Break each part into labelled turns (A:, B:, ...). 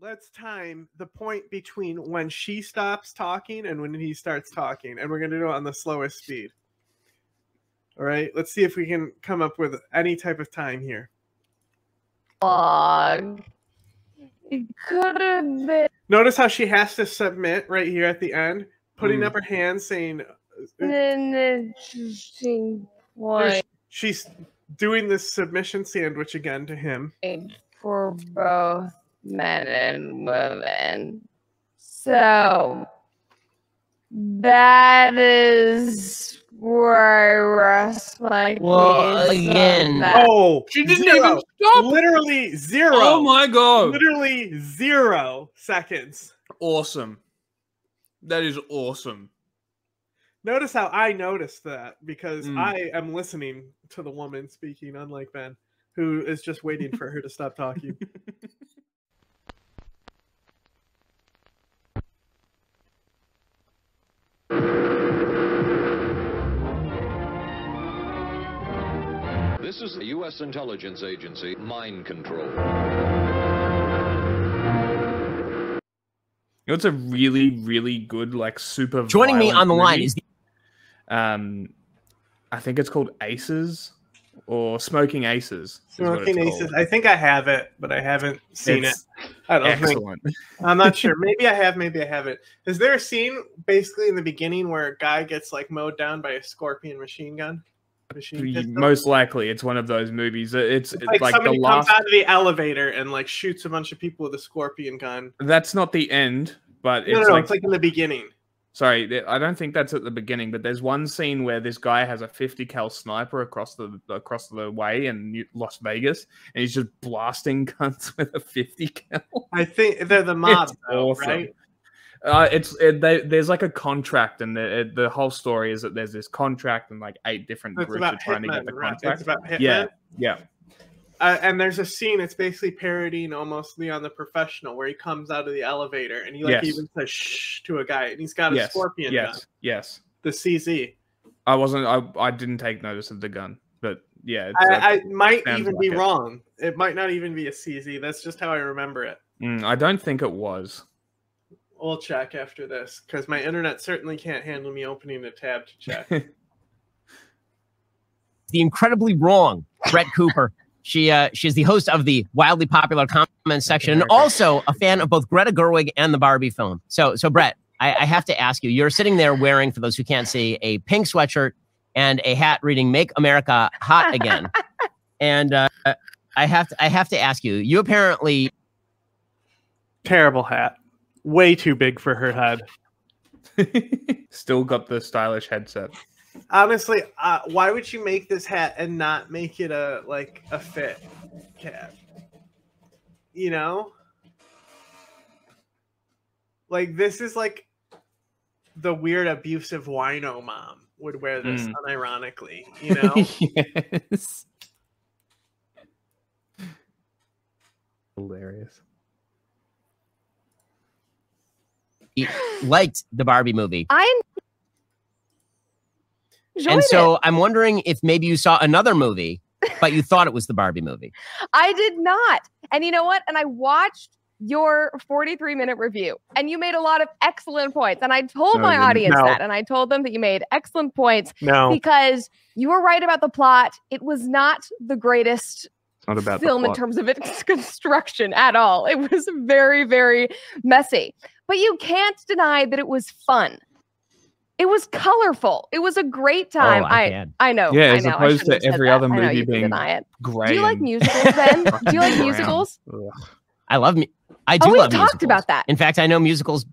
A: let's time the point between when she stops talking and when he starts talking, and we're gonna do it on the slowest speed. All right, let's see if we can come up with any type of time here.
B: Fuck. It could have been.
A: Notice how she has to submit right here at the end, putting
C: Mm.
A: up her hand saying
B: an interesting point
A: she's doing this submission sandwich again to him.
B: for both men and women. So that is where I rest my
D: Well, again-
A: Oh,
C: She didn't
A: zero.
C: even stop.
A: Literally zero.
C: Oh my god.
A: Literally zero seconds.
C: Awesome. That is awesome.
A: Notice how I noticed that because
C: Mm.
A: I am listening to the woman speaking, unlike Ben, who is just waiting for her to stop talking.
E: This is the U.S. intelligence agency, Mind Control.
C: You know, it's a really, really good, like super.
D: Joining me on the line
C: movie.
D: is
C: um, I think it's called Aces or Smoking Aces.
A: Smoking Aces. I think I have it, but I haven't seen
C: It's
A: it. I don't think.
C: Excellent.
A: I'm not sure. Maybe I have, maybe I haven't. Is there a scene basically in the beginning where a guy gets like mowed down by a scorpion machine gun? Machine pistol?
C: Most likely, it's one of those movies. It's,
A: It's like,
C: like, the
A: somebody
C: last.
A: comes out of the elevator and like shoots a bunch of people with a scorpion gun.
C: That's not the end, but it's
A: no, no, no,
C: like,
A: it's like in the beginning.
C: Sorry, I don't think that's at the beginning. But there's one scene where this guy has a 50 cal sniper across the across the way in New- Las Vegas, and he's just blasting guns with a 50 cal.
A: I think they're the mob,
C: It's
A: though,
C: awesome.
A: right?
C: Uh, it's it, they, there's like a contract, and the it, the whole story is that there's this contract, and like eight different
A: It's
C: groups are trying to get the
A: right?
C: contract.
A: About.
C: Yeah, yeah,
A: Uh, and there's a scene. It's basically parodying almost Leon the Professional, where he comes out of the elevator and he like
C: Yes.
A: even says "shh" to a guy, and he's got a
C: yes,
A: scorpion
C: yes,
A: gun,
C: yes.
A: the CZ.
C: I wasn't. I I didn't take notice of the gun, but yeah, it's,
A: I, I might even
C: like
A: be
C: it.
A: wrong. It might not even be a CZ. That's just how I remember it.
C: mm, I don't think it was.
A: We'll check after this because my internet certainly can't handle me opening a tab to check.
D: the incredibly wrong Brett Cooper. She uh, she's the host of the wildly popular comment section and also a fan of both Greta Gerwig and the Barbie film. So so Brett, I, I have to ask you, you're sitting there wearing, for those who can't see, a pink sweatshirt and a hat reading "Make America Hot Again," and uh, I have to I have to ask you, you apparently
A: Terrible hat. Way too big for her head.
C: Still got the stylish headset.
A: Honestly, uh, why would you make this hat and not make it a like a fit cap? You know, like this is like the weird abusive wino mom would wear this
C: Mm.
A: unironically. You know,
C: yes. Hilarious.
D: He liked the Barbie movie.
B: I enjoyed
D: and so
B: it.
D: I'm wondering if maybe you saw another movie, but you thought it was the Barbie movie.
B: I did not. And you know what? And I watched your 43 minute review and you made a lot of excellent points. And I told
C: No,
B: my audience
A: No.
B: that. And I told them that you made excellent points
A: no.
B: because you were right about the plot. It was not the greatest
C: not about
B: film in terms of its construction at all. It was very, very messy. But you can't deny that it was fun. It was colorful. It was a great time.
D: Oh, I
B: I. I know.
C: Yeah,
B: I
C: as
B: know,
C: opposed
B: shouldn't
C: to every
B: that.
C: other movie
B: you
C: being
B: deny it.
C: Gray.
B: Do you like musicals, Ben? Do you like musicals?
D: I love me. I do
B: Oh, we
D: love
B: talked
D: musicals.
B: about that.
D: In fact, I know musicals.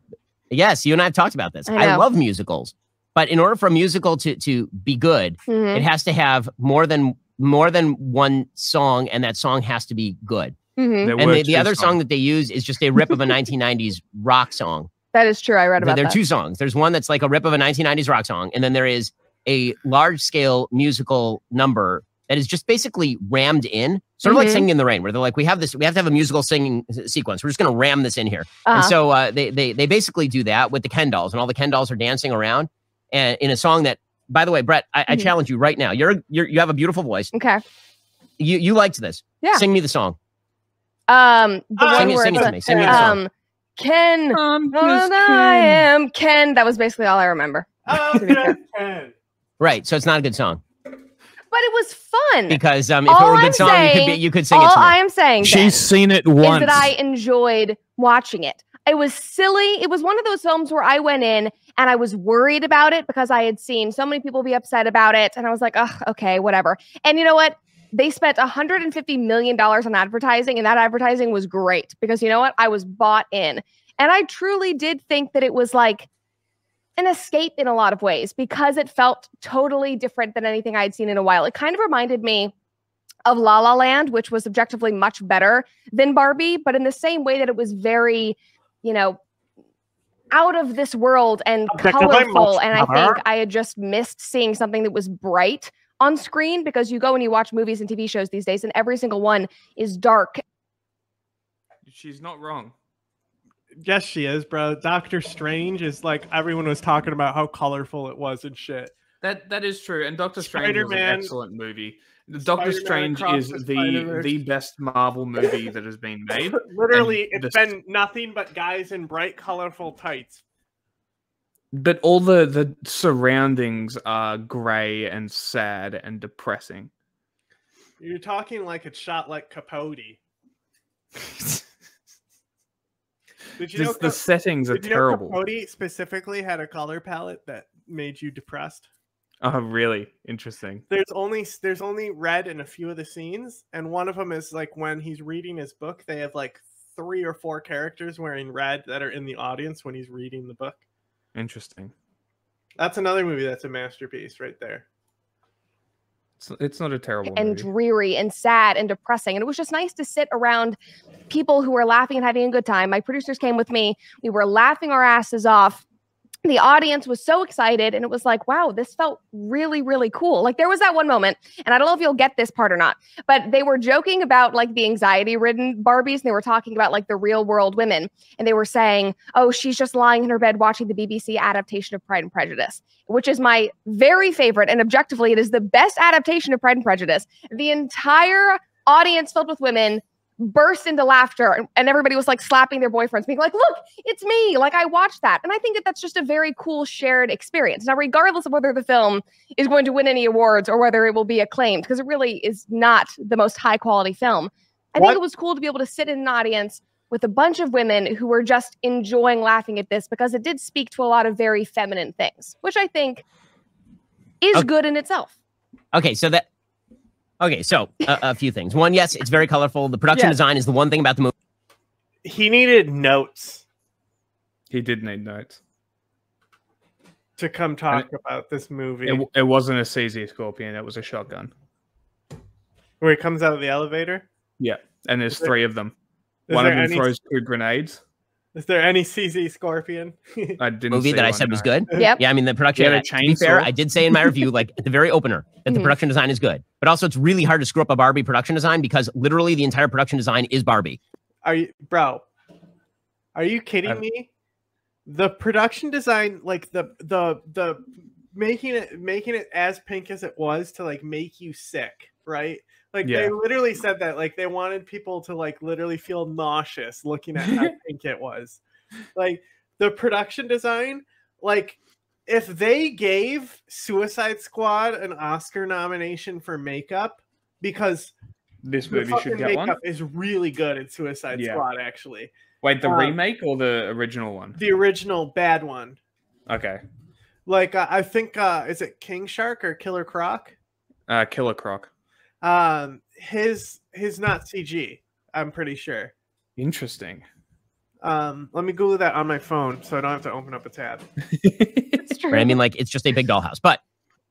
D: Yes, you and I have talked about this.
B: I
D: I, love musicals, but in order for a musical to to be good,
B: Mhm.
D: it has to have more than more than one song, and that song has to be good.
B: Mhm.
D: And the, the other song
C: songs.
D: that they use is just a rip of a 1990s rock song.
B: That is true. I read
D: There
B: about
D: there are
B: that.
D: two songs. There's one that's like a rip of a 1990s rock song, and then there is a large scale musical number that is just basically rammed in, sort of like
B: Mhm.
D: singing in the rain, where they're like, we have this, we have to have a musical singing sequence. We're just going to ram this in here. And
B: Uh-huh.
D: so uh, they, they they basically do that with the Ken dolls, and all the Ken dolls are dancing around, and in a song that, by the way, Brett, I, I
B: Mhm.
D: challenge you right now. You're you're you have a beautiful voice.
B: okay.
D: You you liked this.
B: Yeah.
D: Sing me the song.
B: Um, the one
D: Sing
B: where
D: sing it to me. Sing me the song.
B: um, Ken.
C: I'm
B: and I am Ken. That was basically all I remember.
A: Oh,
B: To be fair.
A: Ken.
D: Right. So it's not a good song
B: But it was fun.
D: because um, if it were a good
B: I'm
D: song, you could be, you could sing it
B: all. I am saying then,
C: She's seen it once.
B: that I enjoyed watching it. It was silly. It was one of those films where I went in and I was worried about it because I had seen so many people be upset about it. And I was like, oh, okay, whatever. And you know what? They spent $150 million on advertising, and that advertising was great because you know what? I was bought in. And I truly did think that it was like an escape in a lot of ways because it felt totally different than anything I'd seen in a while. It kind of reminded me of La La Land, which was objectively much better than Barbie, but in the same way that it was very, you know, out of this world and colorful. And I think I had just missed seeing something that was bright on screen because you go and you watch movies and TV shows these days, and every single one is dark.
C: She's not wrong.
A: Yes, she is, bro. Doctor Strange is like everyone was talking about how colorful it was and shit.
C: That that is true, and Doctor Strange was an excellent movie. Doctor
A: Spider-Man
C: Strange is
A: the
C: the
A: Spider-Verse.
C: the best Marvel movie that has been made.
A: Literally,
C: And
A: it's
C: the-
A: been nothing but guys in bright, colorful tights.
C: But all the the surroundings are grey and sad and depressing.
A: You're talking like it's shot like Capote. Did you know?
C: The settings are
A: did you know
C: terrible.
A: Capote specifically had a color palette that made you depressed?
C: Oh, really? Interesting.
A: There's only there's only red in a few of the scenes, and one of them is like when he's reading his book. They have like three or four characters wearing red that are in the audience when he's reading the book.
C: Interesting.
A: That's another movie that's a masterpiece right there.
C: It's, it's not a terrible
B: and
C: movie.
B: dreary and sad and depressing. And it was just nice to sit around people who were laughing and having a good time. My producers came with me. We were laughing our asses off. The audience was so excited, and it was like, wow, this felt really, really cool. Like, there was that one moment, and I don't know if you'll get this part or not, but they were joking about like the anxiety ridden Barbies, and they were talking about like the real world women, and they were saying, oh, she's just lying in her bed watching the BBC adaptation of Pride and Prejudice which is my very favorite. And objectively, it is the best adaptation of Pride and Prejudice. The entire audience filled with women burst into laughter, and, and everybody was like slapping their boyfriends, being like, Look, it's me. Like, I watched that. And I think that that's just a very cool shared experience. Now, regardless of whether the film is going to win any awards or whether it will be acclaimed, because it really is not the most high quality film, I
A: What-
B: think it was cool to be able to sit in an audience with a bunch of women who were just enjoying laughing at this because it did speak to a lot of very feminine things, which I think is
D: Okay.
B: good in itself.
D: Okay, so that. Okay, so a, a few things. One, yes, it's very colorful. The production
B: Yes.
D: design is the one thing about the movie.
A: He needed notes
C: He did need notes.
A: to come talk about this movie.
C: It, it wasn't a CZ Scorpion. It was a shotgun.
A: where he comes out of the elevator.
C: Yeah, and there's
A: Is there-
C: three of them. One of them
A: any,
C: throws two grenades.
A: Is there any CZ Scorpion?
C: I didn't
D: movie
C: see
D: that I
C: one,
D: said was good.
B: Yep.
D: Yeah, I mean the production.
C: He had a
D: uh, to be fair. I did say in my review, like at the very opener, that the
B: Mhm.
D: production design is good. But also, it's really hard to screw up a Barbie production design because literally the entire production design is Barbie.
A: Are you, bro? Are you kidding
C: I've-
A: me? The production design, like the the the making it making it as pink as it was to like make you sick, right? Like they literally said that, like they wanted people to like literally feel nauseous looking at how pink it was. Like the production design, like if they gave Suicide Squad an Oscar nomination for makeup, because
C: This movie should get one.
A: is really good in Suicide
C: Yeah.
A: Squad, actually.
C: Wait, the
A: um,
C: remake or the original one?
A: The original bad one.
C: Okay.
A: Like uh, I think uh is it King Shark or Killer Croc?
C: Uh, Killer Croc.
A: Um his his not CG, I'm pretty sure.
C: Interesting.
A: Um let me Google that on my phone so I don't have to open up a tab.
B: It's true.
D: Right? I mean, like it's just a big dollhouse. But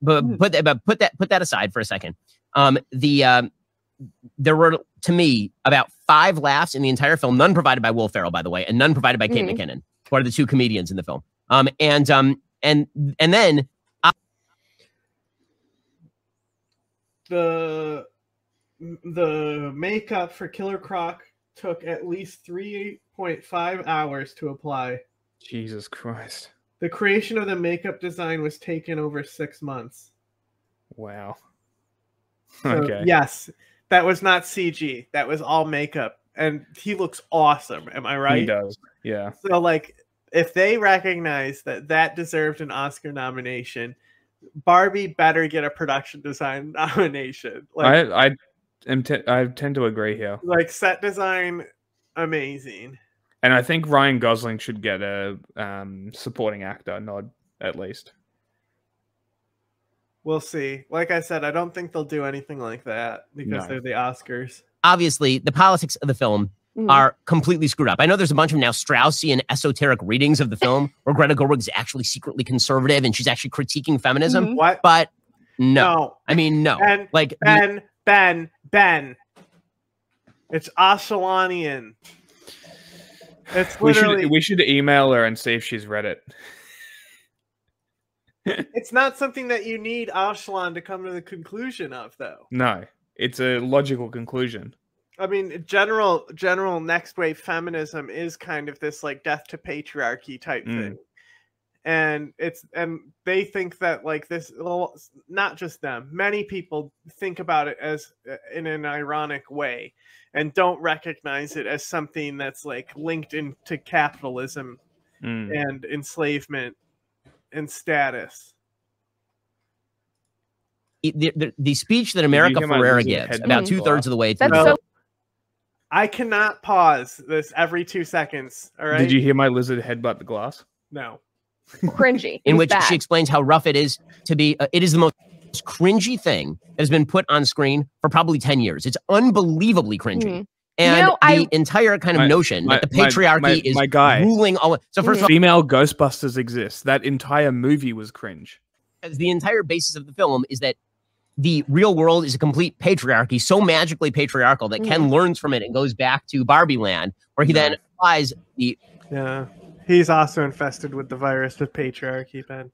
D: but
B: Mhm.
D: put that but put that put that aside for a second. Um, the um, there were to me about five laughs in the entire film, none provided by Will Ferrell, by the way, and none provided by Kate
B: Mhm.
D: McKinnon, who are the two comedians in the film. Um, and um, and and then
A: The the makeup for Killer Croc took at least 3.5 hours to apply.
C: Jesus Christ.
A: The creation of the makeup design was taken over 6 months.
C: Wow.
A: So,
C: okay.
A: Yes, that was not CG. That was all makeup and he looks awesome. Am I right?
C: He does. Yeah.
A: So like if they recognize that that deserved an Oscar nomination, Barbie better get a production design nomination. Like
C: I I am te- I tend to agree here.
A: like set design amazing.
C: And I think Ryan Gosling should get a um, supporting actor nod at least.
A: We'll see. Like I said, I don't think they'll do anything like that because
C: No.
A: they're the Oscars.
D: Obviously, the politics of the film
B: Mhm.
D: are completely screwed up. I know there's a bunch of now Straussian esoteric readings of the film where Greta Gerwig is actually secretly conservative and she's actually critiquing feminism.
B: Mhm.
A: What?
D: But no,
A: No.
D: I mean no.
A: Ben,
D: Like the-
A: Ben, Ben, Ben. It's Ashalanian. It's
C: We
A: literally.
C: should we should email her and see if she's read it.
A: It's not something that you need Ashalan to come to the conclusion of, though.
C: No, it's a logical conclusion.
A: I mean, general general next wave feminism is kind of this like death to patriarchy type
C: Mm.
A: thing, and it's and they think that like this. Well, not just them. Many people think about it as uh, in an ironic way, and don't recognize it as something that's like linked into capitalism
C: Mm.
A: and enslavement and status.
D: the, the, the speech that America
C: hear
D: Ferrera gives about
B: Mhm.
D: two thirds of the way through
B: That's so
A: I cannot pause this every two seconds. All right.
C: Did you hear my lizard headbutt the glass?
A: No.
B: Cringy.
D: In which
B: bad.
D: she explains how rough it is to be. Uh, it is the most cringy thing that has been put on screen for probably 10 years. It's unbelievably cringy.
B: Mhm.
D: And
B: know,
D: the
B: I-
D: entire kind of
C: My-
D: notion
C: my-
D: that the patriarchy
C: my-
D: is
C: my guy.
D: ruling all. So, first of all,
C: Female Ghostbusters exists. That entire movie was cringe.
D: As the entire basis of the film is that the real world is a complete patriarchy, so magically patriarchal that Ken learns from it and goes back to Barbie Land, where he then applies the
A: Yeah. He's also infested with the virus of patriarchy, Ben.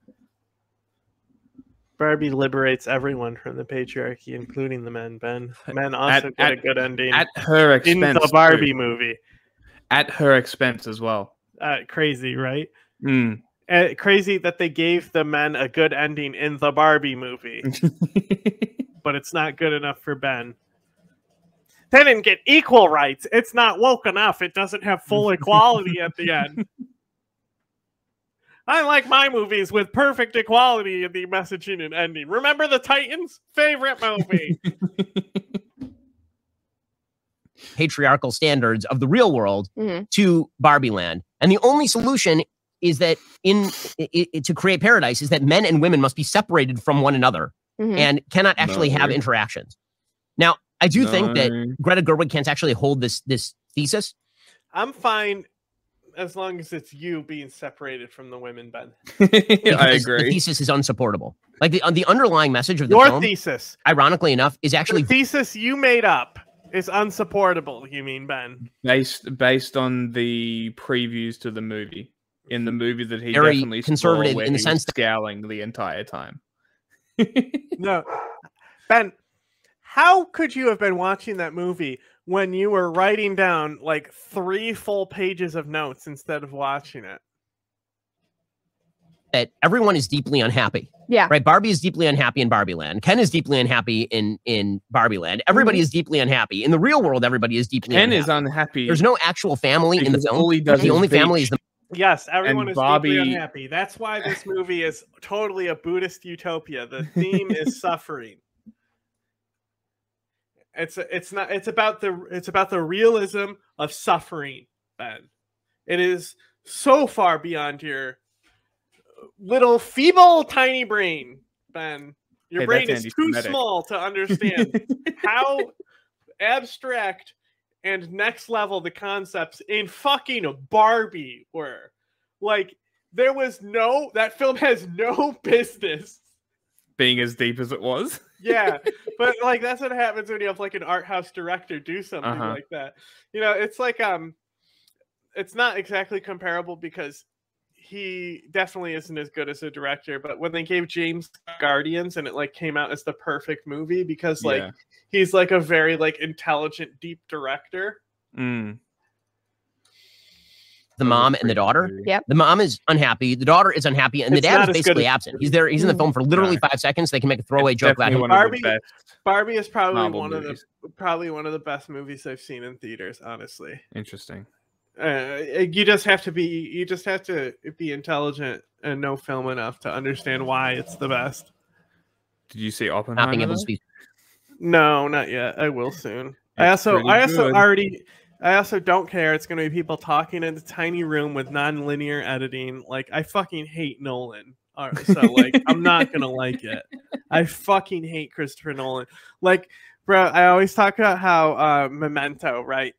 A: Barbie liberates everyone from the patriarchy, including the men, Ben. Men also
C: At-
A: get a good ending
C: At her expense.
A: in
C: expense.
A: the
C: too.
A: Barbie movie.
C: At her expense as well.
A: Uh, crazy, right?
C: Mm.
A: Uh, crazy that they gave the men a good ending in the Barbie movie, but it's not good enough for Ben. They didn't get equal rights. It's not woke enough. It doesn't have full equality at the end. I like my movies with perfect equality in the messaging and ending. Remember the Titans? Favorite movie.
D: patriarchal standards of the real world
B: Mhm.
D: to Barbie Land. And the only solution is that in i- i- to create paradise is that men and women must be separated from one another
B: Mhm.
D: and cannot actually have
C: No.
D: interactions. Now, I do think that Greta Gerwig can't actually hold this this thesis.
A: I'm fine as long as it's you being separated from the women, Ben.
C: I
D: because The
C: agree.
D: thesis is unsupportable. Like the uh, the underlying message of the
A: Your
D: film,
A: thesis.
D: ironically enough, is actually
A: the thesis you made up is unsupportable, you mean, Ben?
C: Based based on the previews to the movie. In the movie that he
D: Very
C: definitely
D: conservative
C: where
D: in the
C: he was
D: sense that-
C: scowling the entire time.
A: No. Ben, how could you have been watching that movie when you were writing down like three full pages of notes instead of watching it?
D: that everyone is deeply unhappy.
B: Yeah.
D: Right. Barbie is deeply unhappy in Barbie Land. Ken is deeply unhappy in in Barbie Land. Mhm. Everybody is deeply unhappy. In the real world, everybody is deeply
C: Ken
D: unhappy.
C: is unhappy.
D: There's no actual family in the
C: because
D: film.
C: all does
D: the
C: is
D: only family is the
A: Yes, everyone is
C: Bobby-
A: deeply unhappy. That's why this movie is totally a Buddhist utopia. The theme is suffering. It's it's not it's about the it's about the realism of suffering, Ben. It is so far beyond your little feeble tiny brain, Ben. Your
C: Hey,
A: brain is too small to understand how abstract and next level the concepts in fucking Barbie were. Like, there was no, that film has no business.
C: Being as deep as it was.
A: Yeah, but like, that's what happens when you have like an art house director do something
C: Uh-huh.
A: like that. You know, it's like, um, it's not exactly comparable because he definitely isn't as good as a director, but when they gave James Guardians and it like came out as the perfect movie because like
C: Yeah.
A: he's like a very like intelligent deep director
C: Mm.
D: The
C: That was a
D: mom and the daughter.
C: movie.
B: Yep.
D: The mom is unhappy. The daughter is unhappy, and
A: It's
D: the dad is basically
A: as-
D: absent. He's there. He's in the film for literally five seconds. They can make a throwaway
C: It's
D: joke about him.
C: one of
A: Barbie-
C: the best.
A: Barbie is probably one
C: movies.
A: of the probably one of the best movies I've seen in theaters. Honestly,
C: Interesting.
A: uh, you just have to be you just have to be intelligent and know film enough to understand why it's the best.
C: Did you see
D: Not
C: Oppenheimer?
D: being able to speak.
A: No, not yet. I will soon. I also I also
C: good.
A: already I also don't care. It's gonna be people talking in a tiny room with non-linear editing. Like I fucking hate Nolan. Uh, So like I'm not gonna like it. I fucking hate Christopher Nolan. Like, bro, I always talk about how uh Memento, right?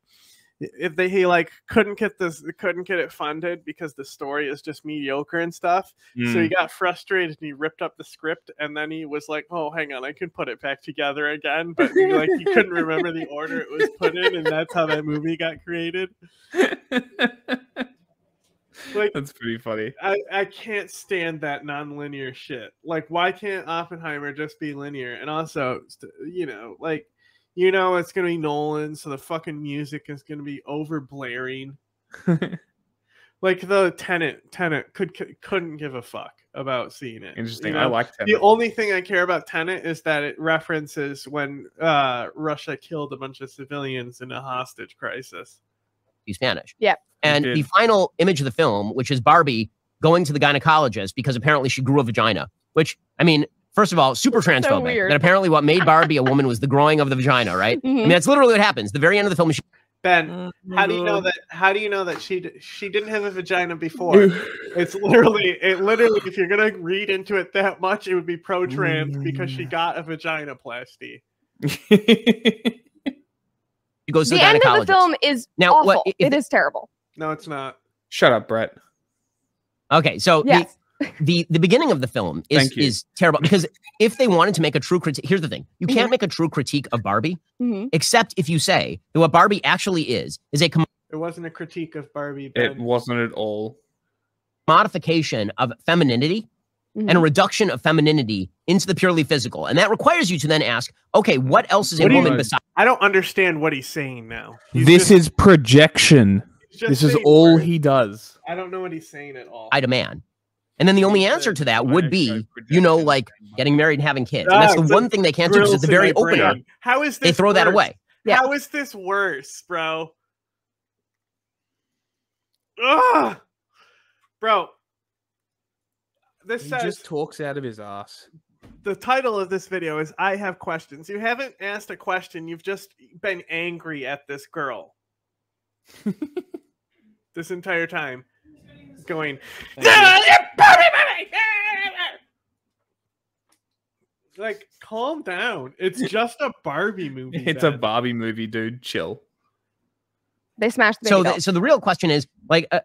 A: If they he like couldn't get this couldn't get it funded because the story is just mediocre and stuff. So he
C: Mm.
A: got frustrated and he ripped up the script and then he was like, "Oh, hang on, I can put it back together again." But he, like he couldn't remember the order it was put in, and that's how that movie got created. Like
C: That's pretty funny.
A: I, I can't stand that non-linear shit. Like, why can't Oppenheimer just be linear? And also, you know, like, you know, it's gonna be Nolan, so the fucking music is gonna be over blaring. Like the Tenet, Tenet could c- couldn't give a fuck about seeing it. you
C: Interesting.
A: know?
C: I like
A: The only thing I care about Tenet is that it references when uh, Russia killed a bunch of civilians in a hostage crisis.
D: He's Spanish.
B: Yeah.
D: And the final image of the film, which is Barbie going to the gynecologist because apparently she grew a vagina. Which I mean, first of all, super transphobic.
B: weird.
D: that apparently what made Barbie a woman was the growing of the vagina, right? I mm-hmm.
B: mean,
D: that's literally what happens. The very end of the film, she
A: Ben, oh, how do you know that? How do you know that she she didn't have a vagina before? It's literally it literally if you're gonna read into it that much, it would be pro oh, trans because she got a vaginoplasty.
D: she goes to
B: the
D: the,
B: end of the film is
D: Now,
B: awful.
D: what- if-
B: it is terrible.
A: No, it's not.
C: Shut up, Brett.
D: Okay, so the-
B: Yes.
D: The the beginning of the film is is terrible because if they wanted to make a true critique, here's the thing: you can't
B: Mhm.
D: make a true critique of Barbie
B: Mhm.
D: except if you say that what Barbie actually is is a
A: It wasn't a critique of Barbie.
C: But
A: it
C: wasn't at all.
D: Modification of femininity and a reduction of femininity into the purely physical, and that requires you to then ask, okay, what else is a
A: What do you-
D: woman besides?
A: I don't understand what he's saying now. He's
C: this
A: just-
C: is projection.
A: just
C: This is all
A: words.
C: he does.
A: I don't know what he's saying at all.
D: I demand. And then the only answer to that would be, you know, like getting married and having kids. And that's the one thing they can't do because at
A: Grills
D: the very
A: my
D: opener.
A: How is this?
D: they throw that away.
B: Yeah.
A: How is this worse, bro? Ugh! Bro, this
C: He
A: says
C: just talks out of his ass.
A: the title of this video is I have questions. You haven't asked a question, you've just been angry at this girl. this entire time. Going like calm down. It's just a Barbie movie.
C: It's a
A: Ben.
C: Barbie movie, dude. Chill.
B: They smashed the
D: So,
B: baby
D: the, so the real question is, like, uh,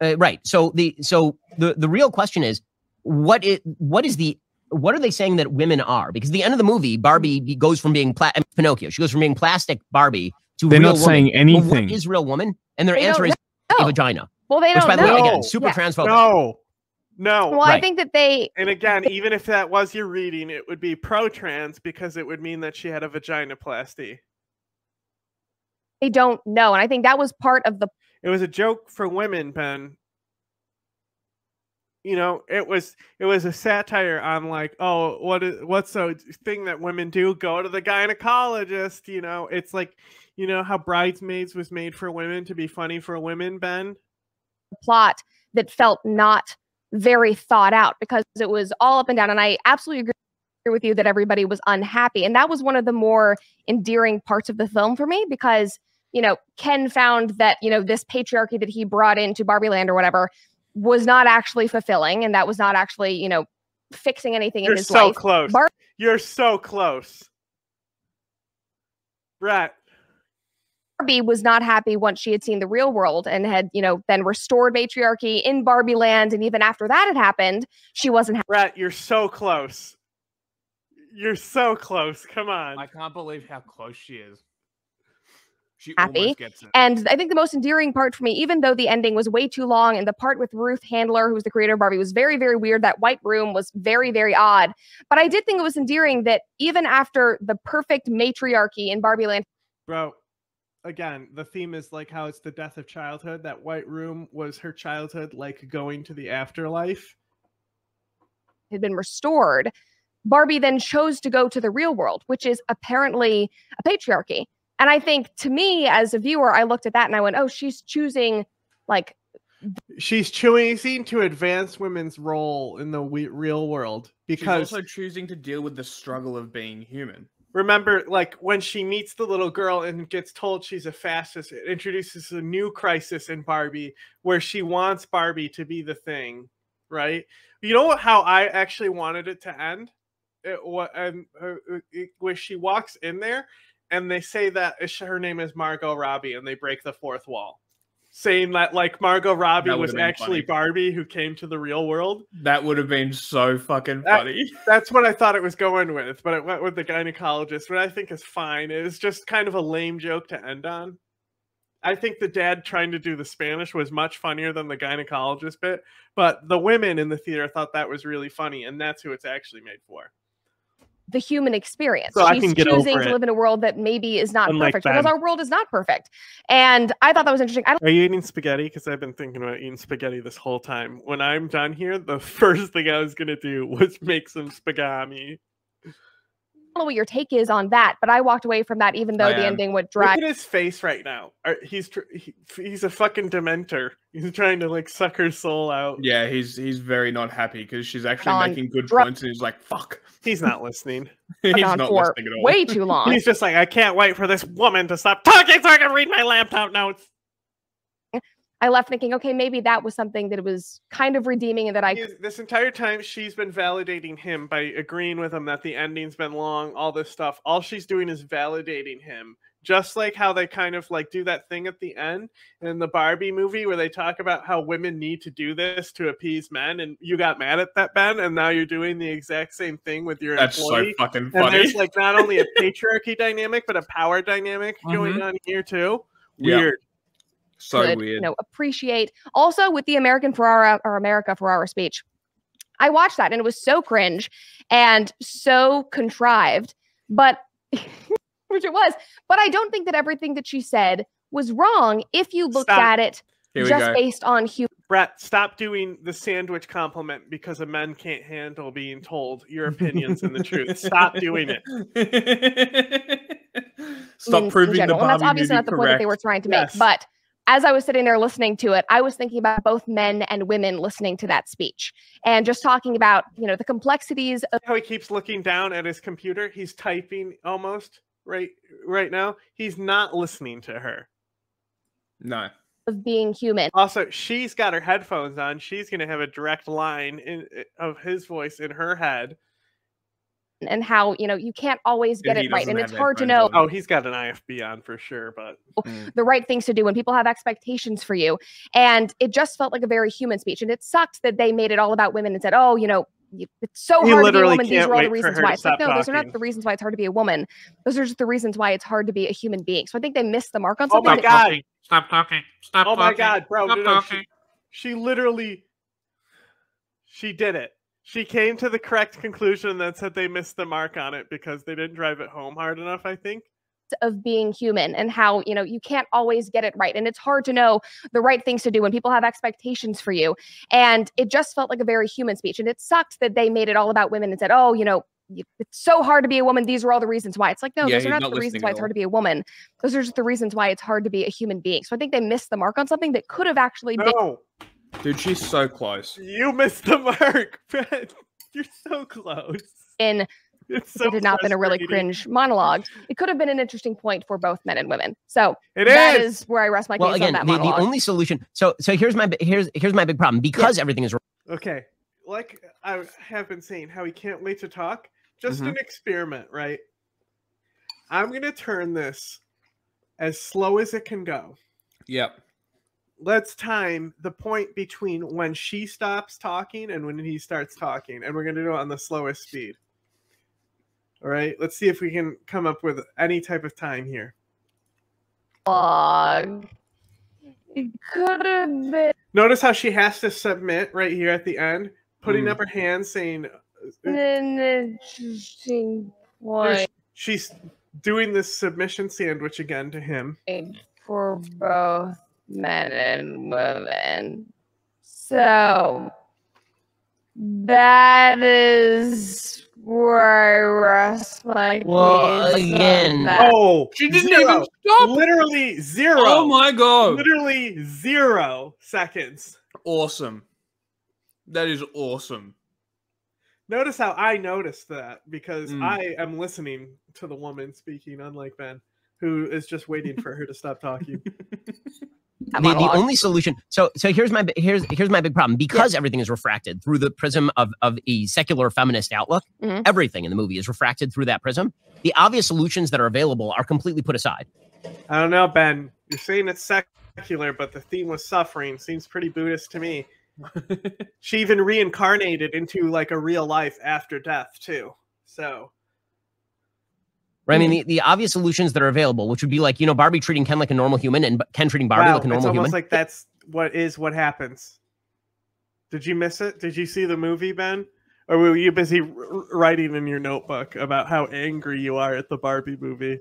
D: uh, right? So the so the the real question is, what is what is the what are they saying that women are? Because at the end of the movie, Barbie goes from being pla- Pinocchio. She goes from being plastic Barbie to
C: They're
D: real
C: not
D: woman.
C: saying
D: Well,
C: anything.
D: what is real woman? And their
B: They
D: answer
B: don't
D: is a vagina.
B: Well, they
D: Which,
B: don't
D: by the way,
B: know.
D: again, super
B: Yeah.
D: transphobic.
A: No. No.
B: Well, I think that they
A: And again, even if that was your reading, it would be pro trans because it would mean that she had a vaginoplasty.
B: they don't know, and I think that was part of the
A: It was a joke for women, Ben. You know, it was it was a satire on like, oh, what is what's the thing that women do? Go to the gynecologist. You know, it's like, you know how Bridesmaids was made for women to be funny for women, Ben.
B: Plot that felt not very thought out because it was all up and down. And I absolutely agree with you that everybody was unhappy. And that was one of the more endearing parts of the film for me because, you know, Ken found that, you know, this patriarchy that he brought into Barbie Land or whatever was not actually fulfilling and that was not actually, you know, fixing anything
A: You're
B: his
A: so
B: life.
A: close.
B: Bar-
A: You're so close. Brett,
B: Barbie was not happy once she had seen the real world and had, you know, then restored matriarchy in Barbie land. And even after that had happened, she wasn't happy.
A: Brett, you're so close. You're so close. Come on.
C: I can't believe how close she is. She
B: Happy.
C: almost gets it.
B: And I think the most endearing part for me, even though the ending was way too long and the part with Ruth Handler, who was the creator of Barbie, was very, very weird. That white room was very, very odd. But I did think it was endearing that even after the perfect matriarchy in Barbie Land,
A: Bro, again, the theme is like how it's the death of childhood. That white room was her childhood, like going to the afterlife.
B: had been restored, Barbie then chose to go to the real world, which is apparently a patriarchy. And I think to me, as a viewer, I looked at that and I went, oh, she's choosing like
A: She's choosing to advance women's role in the we- real world
C: She's
A: because
C: also choosing to deal with the struggle of being human.
A: Remember, like when she meets the little girl and gets told she's a fascist, it introduces a new crisis in Barbie where she wants Barbie to be the thing, right? You know how I actually wanted it to end? It what and uh, it, where she walks in there and they say that her name is Margot Robbie and they break the fourth wall. Saying that like Margot Robbie was actually
C: funny.
A: Barbie who came to the real world.
C: That would have been so fucking
A: That-
C: funny.
A: That's what I thought it was going with, but it went with the gynecologist, what I think is fine. It was just kind of a lame joke to end on. I think the dad trying to do the Spanish was much funnier than the gynecologist bit, but the women in the theater thought that was really funny, and that's who it's actually made for.
B: The human experience.
A: So I
B: She's
A: can get
B: choosing to live in a world that maybe is not
A: Unlike
B: perfect because our world is not perfect. And I thought that was interesting. I don't
A: Are you eating spaghetti? Because I've been thinking about eating spaghetti this whole time. When I'm done here, the first thing I was gonna do was make some spaghetti.
B: Know what your take is on that, but I walked away from that even though
C: I
B: the
C: am.
B: ending would drag.
A: Look at his face right now. He's tr- he, he's a fucking dementor. He's trying to like suck her soul out.
C: Yeah, he's he's very not happy because she's actually
B: On
C: making good
B: drum-
C: points, and he's like, "Fuck."
A: He's not listening.
C: he's not listening at all.
B: way too long.
A: He's just like, I can't wait for this woman to stop talking so I can read my laptop notes.
B: I left thinking, okay, maybe that was something that was kind of redeeming and that I
A: He's- this entire time, she's been validating him by agreeing with him that the ending's been long, all this stuff. All she's doing is validating him. Just like how they kind of like do that thing at the end in the Barbie movie where they talk about how women need to do this to appease men, and you got mad at that, Ben, and now you're doing the exact same thing with your
C: That's so
A: employee.
C: fucking
A: and there's like not only a patriarchy dynamic, but a power dynamic going mm-hmm. on here too.
C: Yeah.
A: Weird.
C: so
B: could,
C: weird.
B: you know, appreciate. Also, with the American Ferrera or America Ferrera speech, I watched that and it was so cringe and so contrived, but which it was. But I don't think that everything that she said was wrong if you looked
A: Stop.
B: at it
C: Here we
B: just
C: go.
B: based on human.
A: Brett, stop doing the sandwich compliment because a men can't handle being told your opinions and the truth. Stop doing it.
C: Stop proving the
B: general. And that's obviously not the point that they were trying to
A: Yes.
B: make. But as I was sitting there listening to it, I was thinking about both men and women listening to that speech and just talking about, you know, the complexities of
A: How he keeps looking down at his computer. He's typing almost right right now. He's not listening to her.
C: No.
B: of being human.
A: Also, she's got her headphones on. She's going to have a direct line in, of his voice in her head.
B: And how you know you can't always get
C: he
B: it right and it's hard to know.
A: Oh, he's got an IFB on for sure, but oh, mm.
B: the right things to do when people have expectations for you and it just felt like a very human speech and it sucked that they made it all about women and said oh you know it's so
A: He
B: hard to be a woman these
A: can't
B: are all the reasons why it's like
A: stop
B: no those are not the reasons why it's hard to be a woman those are just the reasons why it's hard to be a human being so i think they missed the mark on something
A: Oh
B: something
A: my
B: that-
A: god.
F: Stop talking. Stop
A: Oh
F: talking.
A: my god, bro.
F: Stop
A: no, no,
F: talking.
A: she, she literally she did it. She came to the correct conclusion and then said they missed the mark on it because they didn't drive it home hard enough, I think.
B: of being human and how you know you can't always get it right. And it's hard to know the right things to do when people have expectations for you. And it just felt like a very human speech. And it sucked that they made it all about women and said oh you know it's so hard to be a woman. These are all the reasons why. It's like no
C: Yeah,
B: those are not,
C: not
B: the reasons why it's hard to be a woman. Those are just the reasons why it's hard to be a human being. So i think they missed the mark on something that could have actually been
A: No,
C: Dude, she's so close.
A: you missed the mark. Brett. You're so close.
B: in
A: It's so
B: it had not been a really cringe monologue it could have been an interesting point for both men and women so
A: It
B: that
A: is.
B: is where i rest my case Well,
D: again,
B: on
D: the,
B: that
D: the
B: monologue.
D: only solution. So, so here's my bi- here's here's my big problem because everything is
A: Okay. Like I have been saying, how he can't wait to talk. Just
C: Mhm.
A: an experiment, right? I'm gonna turn this as slow as it can go.
C: Yep.
A: Let's time the point between when she stops talking and when he starts talking and we're going to do it on the slowest speed all right let's see if we can come up with any type of time here
B: Monologue. It could have been
A: notice how she has to submit right here at the end putting
C: Mm.
A: up her hand saying uh,
B: an interesting point.
A: she's doing this submission sandwich again to him.
B: for both men and women. So that is where I rest my
D: Well,
B: case
D: again-
A: Oh,
C: She didn't
A: zero.
C: even stop.
A: Literally zero.
C: Oh my god!
A: Literally zero seconds.
C: Awesome. That is awesome.
A: Notice how I noticed that because
C: Mm.
A: I am listening to the woman speaking, unlike Ben, who is just waiting for her to stop talking.
B: That
D: the, the only solution so so here's my bi- here's here's my big problem because everything is refracted through the prism of of a secular feminist outlook
B: Mhm.
D: everything in the movie is refracted through that prism the obvious solutions that are available are completely put aside
A: I don't know, Ben. You're saying it's secular, but the theme was suffering. Seems pretty Buddhist to me. She even reincarnated into like a real life after death too. So
D: right i mean
B: Mm-hmm.
D: the, the obvious solutions that are available which would be like you know barbie treating ken like a normal human and ken treating barbie
A: wow,
D: like a normal
A: it's
D: normal
A: almost
D: human
A: like that's what is what happens. Did you miss it? Did you see the movie, Ben? Or were you busy r- r- writing in your notebook about how angry you are at the Barbie movie?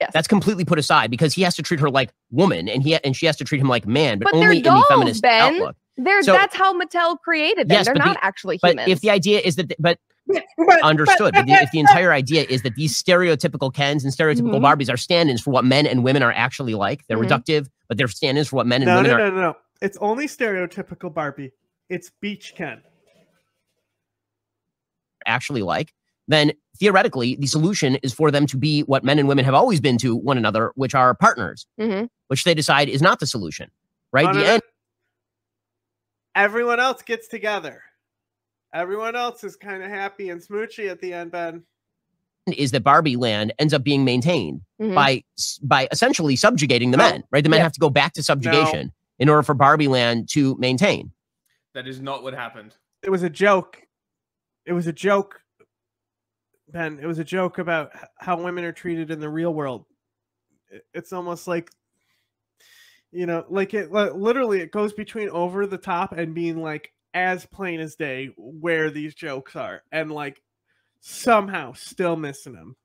A: Yes.
D: That's completely put aside because he has to treat her like woman and he and she has to treat him like man but,
B: But they're
D: only in the feminist
B: Ben.
D: outlook
B: They're,
D: So-
B: that's how Mattel created them.
D: Yes,
B: They're not
D: the-
B: actually
D: but if the idea is that but
A: But-
D: understood. But the, if the entire idea is that these stereotypical Kens and stereotypical
B: Mhm.
D: Barbies are stand-ins for what men and women are actually like, they're
B: Mhm.
D: reductive, but they're stand-ins for what men and
A: no,
D: women
A: no,
D: are
A: no, no, no. It's only stereotypical Barbie. It's Beach Ken.
D: actually like. Then theoretically, the solution is for them to be what men and women have always been to one another, which are partners,
B: Mhm.
D: which they decide is not the solution. Right?
A: No,
D: the
A: no, no.
D: end
A: Everyone else gets together. Everyone else is kind of happy and smoochy at the end, Ben.
D: is that Barbie Land ends up being maintained
B: Mhm.
D: by by essentially subjugating the
A: No.
D: men. Right? The men
B: Yeah.
D: have to go back to subjugation in order for Barbie Land to maintain.
C: That is not what happened.
A: It was a joke. It was a joke, Ben. It was a joke about how women are treated in the real world. It's almost like, you know, like it literally it goes between over the top and being like as plain as day where these jokes are, and like somehow still missing them.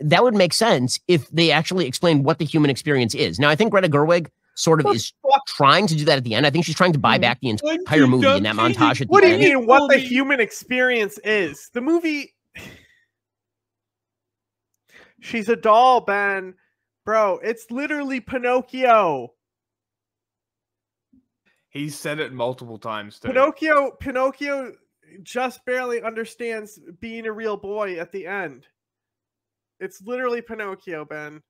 D: that would make sense if they actually explained what the human experience is. Now, I think Greta Gerwig sort of
A: What
D: is trying to do that at the end. I think she's trying to buy back the entire movie in that montage at
A: What do you
D: end.
A: mean? What the human experience is? The movie. She's a doll, Ben. Bro, it's literally Pinocchio.
C: He's said it multiple times too.
A: Pinocchio. Pinocchio just barely understands being a real boy at the end. It's literally Pinocchio, Ben.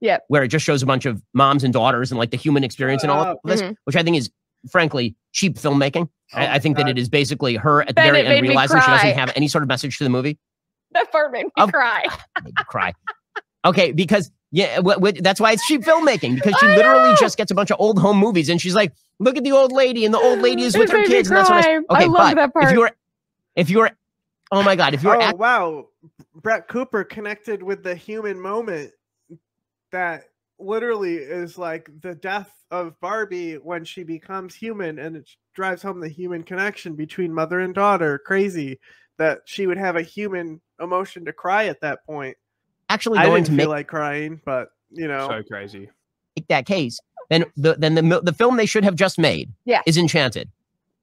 A: Yeah.
D: Where it just shows a bunch of moms and daughters and like the human experience and all
A: up.
D: of this,
B: Mhm.
D: which I think is frankly cheap filmmaking.
A: Oh
D: I, I think that it is basically her at the
B: Ben,
D: very end realizing she doesn't have any sort of message to the movie.
B: that part made me
D: Of-
B: cry.
D: Made me cry. Okay, because yeah, w- w- that's why it's cheap filmmaking because she
B: I
D: literally
B: know.
D: just gets a bunch of old home movies and she's like, "Look at the old lady," and the old lady is with her kids. And that's what of
B: cry.
D: stuff.
B: I
D: Okay,
B: love
D: but
B: that part.
D: if you were, if you were, oh my god, if you were
A: Oh
D: act-
A: wow, Brett Cooper connected with the human moment that literally is like the death of Barbie when she becomes human, and it drives home the human connection between mother and daughter. Crazy that she would have a human emotion to cry at that point.
D: Actually
A: I
D: going
A: didn't
D: to
A: feel
D: make
A: like crying, but you know,
C: So crazy.
D: that case, then the then the the film they should have just made
B: Yeah.
D: is Enchanted.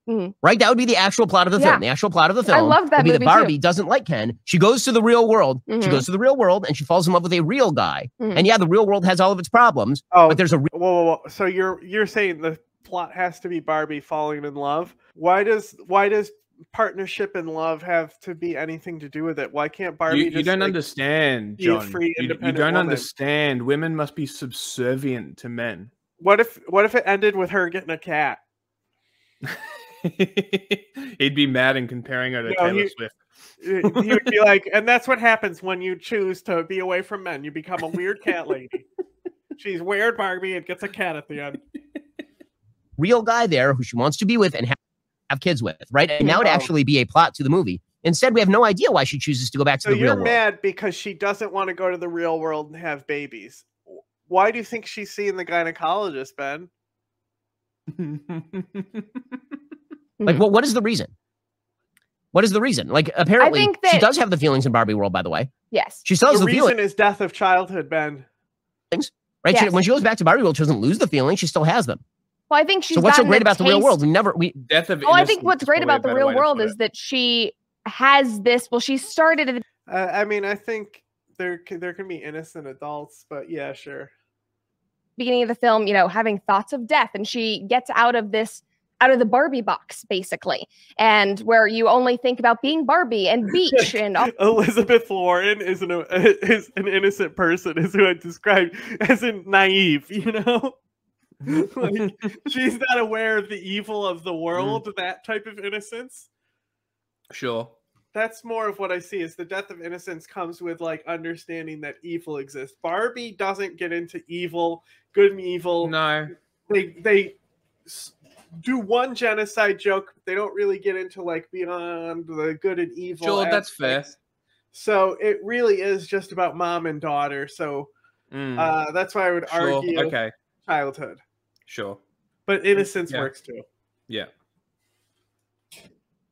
B: Mhm.
D: Right, that would be the actual plot of the
B: Yeah.
D: film. The actual plot of the film.
B: I loved that
D: would be
B: movie
D: that
B: too.
D: Barbie doesn't like Ken. She goes to the real world. She
B: Mhm.
D: goes to the real world and she falls in love with a real guy.
B: Mhm.
D: And yeah, the real world has all of its problems,
A: oh,
D: but there's a re-
A: whoa, whoa, whoa. So you're you're saying the plot has to be Barbie falling in love? Why does why does partnership and love have to be anything to do with it? Why can't Barbie
C: You, you
A: just
C: don't
A: like,
C: understand,
A: be a
C: John.
A: free,
C: You- you, don't
A: woman?
C: understand. Women must be subservient to men.
A: What if what if it ended with her getting a cat?
C: He'd be mad and comparing her to
A: No,
C: Taylor
A: he-
C: Swift.
A: He would be like, and that's what happens when you choose to be away from men. You become a weird cat lady. She's weird Barbie and gets a cat at the end.
D: real guy there who she wants to be with and have, have kids with, right? And that would actually be a plot to the movie. Instead, we have no idea why she chooses to go back to
A: So
D: the real world.
A: you're mad because she doesn't want to go to the real world and have babies. Why do you think she's seeing the gynecologist, Ben?
D: Like, well, what is the reason? What is the reason? Like apparently
B: think
D: she does have the feelings in Barbie world, by the way.
B: Yes.
D: She still has
A: the
D: the, feeling,
A: reason is death of childhood, Ben.
D: Things, right? She, when she goes back to Barbie world, she doesn't lose the feeling. She still has them.
B: Well, I think she's
D: so what's so great
B: a
D: about the real world? We never we
C: Death of
B: Oh, I think what's great about the real world is that she has this. Well, she started at the
A: Uh, I mean, I think there c- there can be innocent adults, but yeah, sure.
B: beginning of the film, you know, having thoughts of death, and she gets out of this out of the Barbie box, basically, and where you only think about being Barbie and beach and all
A: Elizabeth Warren is an is an innocent person, is who I described as in naive. You know, like she's not aware of the evil of the world. That type of innocence.
C: Sure.
A: That's more of what I see. Is the death of innocence comes with like understanding that evil exists. Barbie doesn't get into evil, good and evil.
C: No.
A: They they do one genocide joke. They don't really get into like beyond the good and evil.
C: Sure, that's fair.
A: So it really is just about mom and daughter. So
C: Mm,
A: uh, that's why I would
C: sure.
A: argue
C: Okay.
A: childhood,
C: Sure.
A: but innocence
C: Yeah.
A: works too.
C: Yeah.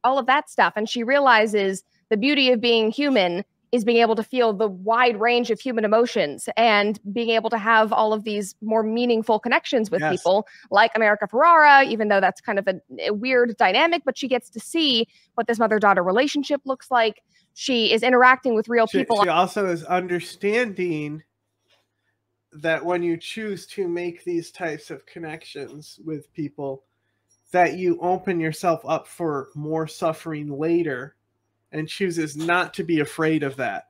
B: all of that stuff, and she realizes the beauty of being human is being able to feel the wide range of human emotions and being able to have all of these more meaningful connections with
A: Yes.
B: people like America Ferrera, even though that's kind of a, a weird dynamic, but she gets to see what this mother daughter relationship looks like. She is interacting with real
A: She,
B: people.
A: she also is understanding that when you choose to make these types of connections with people, that you open yourself up for more suffering later, and chooses not to be afraid of that.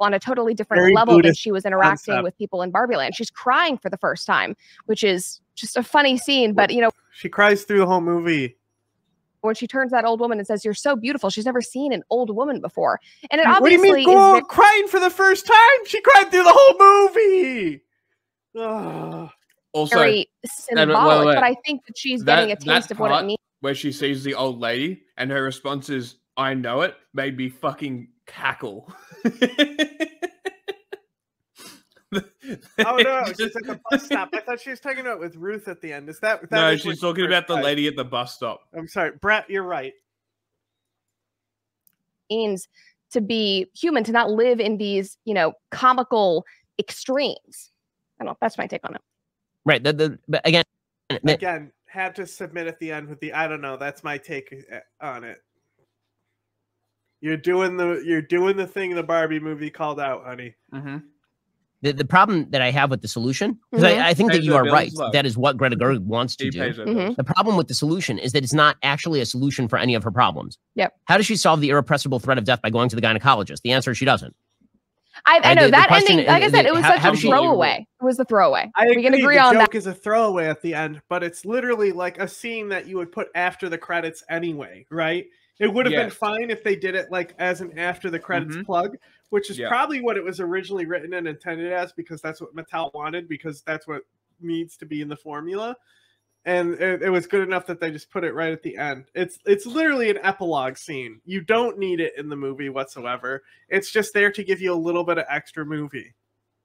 B: on a totally different
A: Very
B: level than she was interacting
A: concept.
B: with people in Barbie Land. She's crying for the first time, which is just a funny scene. But you know,
A: She cries through the whole movie.
B: When she turns to that old woman and says, "You're so beautiful," she's never seen an old woman before, and it
A: what do you
B: obviously
A: mean,
B: is
A: girl,
B: very,
A: crying for the first time? She cried through the whole movie. Ugh.
C: Also,
B: very
C: wait,
B: symbolic.
C: wait.
B: But I think that she's
C: That-
B: getting a taste of what
C: part-
B: it means.
C: where she sees the old lady and her response is, I know it, made me fucking cackle.
A: Oh no, she's at the bus stop. I thought she was talking about with Ruth at the end. Is that? that
C: no,
A: is
C: she's talking about the lady at the bus stop.
A: I'm sorry, Brett. You're right.
B: means to be human, to not live in these, you know, comical extremes. I don't know. That's my take on it.
D: Right. The, the, but again,
A: Again, had to submit at the end with the I don't know. That's my take uh, on it. You're doing the you're doing the thing the Barbie movie called out, honey.
C: Mm-hmm.
D: The, the problem that I have with the solution, because
B: Mhm.
D: I, I think that you are right.
C: though.
D: That is what Greta Gerwig wants to
C: She
D: do.
C: pays her
B: Mhm.
D: The problem with the solution is that it's not actually a solution for any of her problems.
B: Yep.
D: How does she solve the irrepressible threat of death by going to the gynecologist? The answer is she doesn't.
B: I, I know
D: the- the
B: that
D: question
B: ending. Like I said, it was
D: how-
B: such
D: how
B: a throwaway. It was a throwaway.
A: I
B: we can agree
A: the
B: on that.
A: joke is a throwaway at the end, but it's literally like a scene that you would put after the credits anyway, right? It would have been fine if they did it like as an after the credits
C: Mhm.
A: plug, which is
C: Yeah.
A: probably what it was originally written and intended as because that's what Mattel wanted because that's what needs to be in the formula. And it, it was good enough that they just put it right at the end. It's it's literally an epilogue scene. You don't need it in the movie whatsoever. It's just there to give you a little bit of extra movie.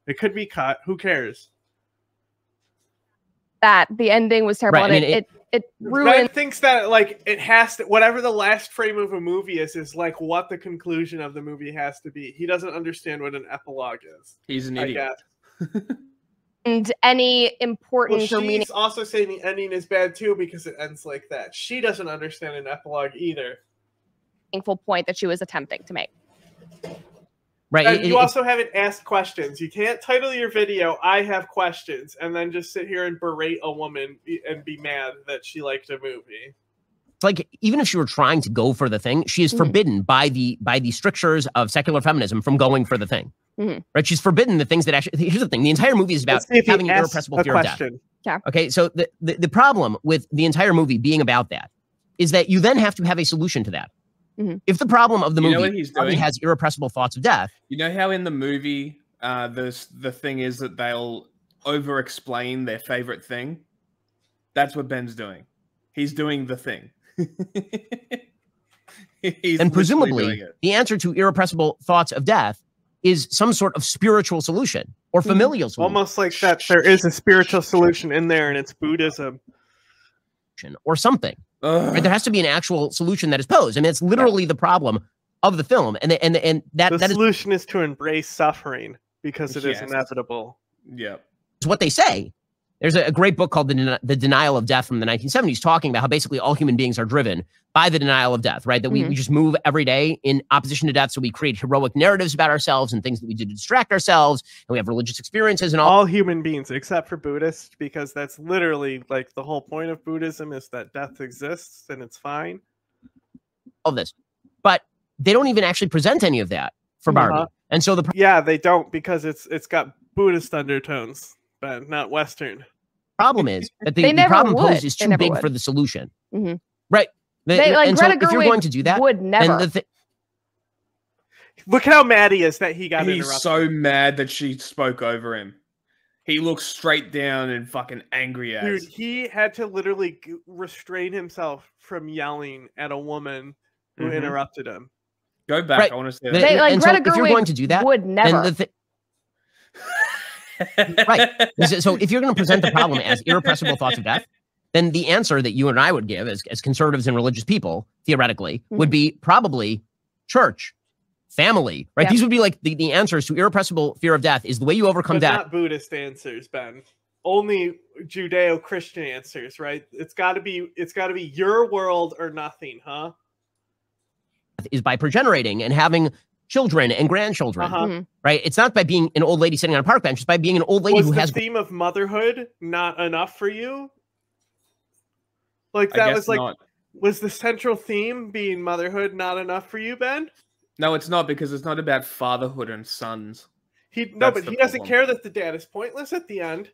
A: It could be cut. Who cares?
B: that the ending was terrible,
D: Right, I
B: and
D: mean,
B: it, it it
A: Ben
B: ruined.
A: thinks that like it has to whatever the last frame of a movie is is like what the conclusion of the movie has to be. He doesn't understand what an epilogue is.
C: He's an idiot.
B: and any
A: Well,
B: important or meaning
A: also saying the ending is bad too because it ends like that. She doesn't understand an epilogue either.
B: meaningful point that she was attempting to make.
D: Right.
A: And
D: it-
A: you
D: it-
A: also haven't asked questions. You can't title your video "I have questions" and then just sit here and berate a woman and be mad that she liked a movie.
D: it's like even if she were trying to go for the thing, she is
B: Mhm.
D: forbidden by the by the strictures of secular feminism from going for the thing.
B: Mhm.
D: Right? She's forbidden the things that actually. Here's the thing: the entire movie is about
A: Let's see if he
D: having
A: an
D: irrepressible
A: a
D: fear of death.
A: question.
D: Okay, so the, the the problem with the entire movie being about that is that you then have to have a solution to that.
B: Mhm.
D: If the problem of the
C: You know
D: movie
C: he's doing?
D: has irrepressible thoughts of death,
C: You know how in the movie, uh, the the thing is that they'll over explain their favorite thing. That's what Ben's doing. He's doing the thing. He's
D: and presumably the answer to irrepressible thoughts of death is some sort of spiritual solution or
B: Mhm.
D: familial solution
A: Almost like that there is a spiritual solution in there and it's Buddhism.
D: or something. Right? There has to be an actual solution that is posed. I mean, it's literally the problem of the film, and the, and the, and that
A: the
D: that is
A: solution is to embrace suffering because it is
C: Yes.
A: inevitable.
C: it's
D: what they say. There's a, a great book called the, Den- the Denial of Death from the 1970s, talking about how basically all human beings are driven by the denial of death. Right? That we,
B: Mhm.
D: we just move every day in opposition to death, so we create heroic narratives about ourselves and things that we do to distract ourselves, and we have religious experiences and all.
A: All human beings, except for Buddhists, because that's literally like the whole point of Buddhism is that death exists and it's fine.
D: All this, but they don't even actually present any of that for Barbie.
A: Uh-huh.
D: And so the
A: Yeah, they don't because it's it's got Buddhist undertones, but not Western.
D: problem is that the, the problem
B: would.
D: posed is too big
B: would.
D: for the solution.
B: Mhm.
D: Right. The-
B: They, like
D: and so
B: Greta
D: if you're
B: Gerwig
D: going to do that,
B: would never.
D: the thi-
A: Look at how mad he is that he got
C: He's so mad that she spoke over him. He looks straight down and fucking angry as.
A: Dude, he had to literally g- restrain himself from yelling at a woman who
C: Mhm.
A: interrupted him.
C: Go back.
D: Right.
C: I want to see
D: the-
B: They- like
D: and so
B: Greta
D: if you're
B: Gerwig
D: going to do that,
B: would
D: then
B: never.
D: The thi-
C: that.
D: Right. So- So if you're going to present the problem as irrepressible thoughts of death, then the answer that you and I would give as, as conservatives and religious people, theoretically, would mm-hmm. be probably church, family, right?
B: Yeah.
D: These would be like the, the answers to irrepressible fear of death is the way you overcome
A: But
D: death.
A: not Buddhist answers, Ben. Only Judeo-Christian answers, right? It's got to be it's got to be your world or nothing, huh?
D: is by progenerating and having children and grandchildren,
A: Uh-huh.
B: Mhm.
D: right? It's not by being an old lady sitting on a park bench. It's by being an old lady
A: Was
D: who
A: the
D: has
A: theme of motherhood not enough for you? Like that was like
C: not.
A: was the central theme being motherhood not enough for you, Ben?
C: No, it's not because it's not about fatherhood and sons.
A: He no,
C: That's
A: but
C: the
A: he doesn't
C: problem.
A: care that the dad is pointless at the end.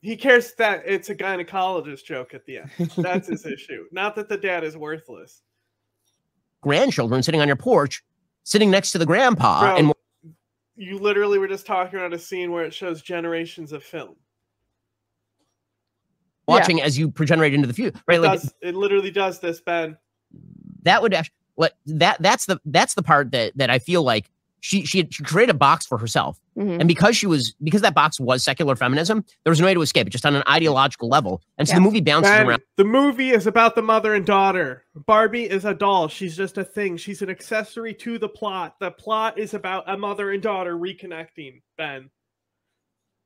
A: He cares that it's a gynecologist joke at the end. That's his issue. Not that the dad is worthless.
D: Grandchildren sitting on your porch, sitting next to the grandpa,
A: Bro,
D: and
A: you literally were just talking about a scene where it shows generations of film.
B: Yeah.
D: watching as you progenerate into the future, right?
A: It,
D: Like
A: does, it literally does this, Ben.
D: that would actually what that that's the that's the part that that I feel like she she, she created a box for herself,
B: Mhm.
D: and because she was because that box was secular feminism, there was no way to escape it, just on an ideological level, and so
B: Yeah.
D: the movie bounces
A: Ben,
D: around.
A: the movie is about the mother and daughter. Barbie is a doll. She's just a thing. She's an accessory to the plot. The plot is about a mother and daughter reconnecting. Ben.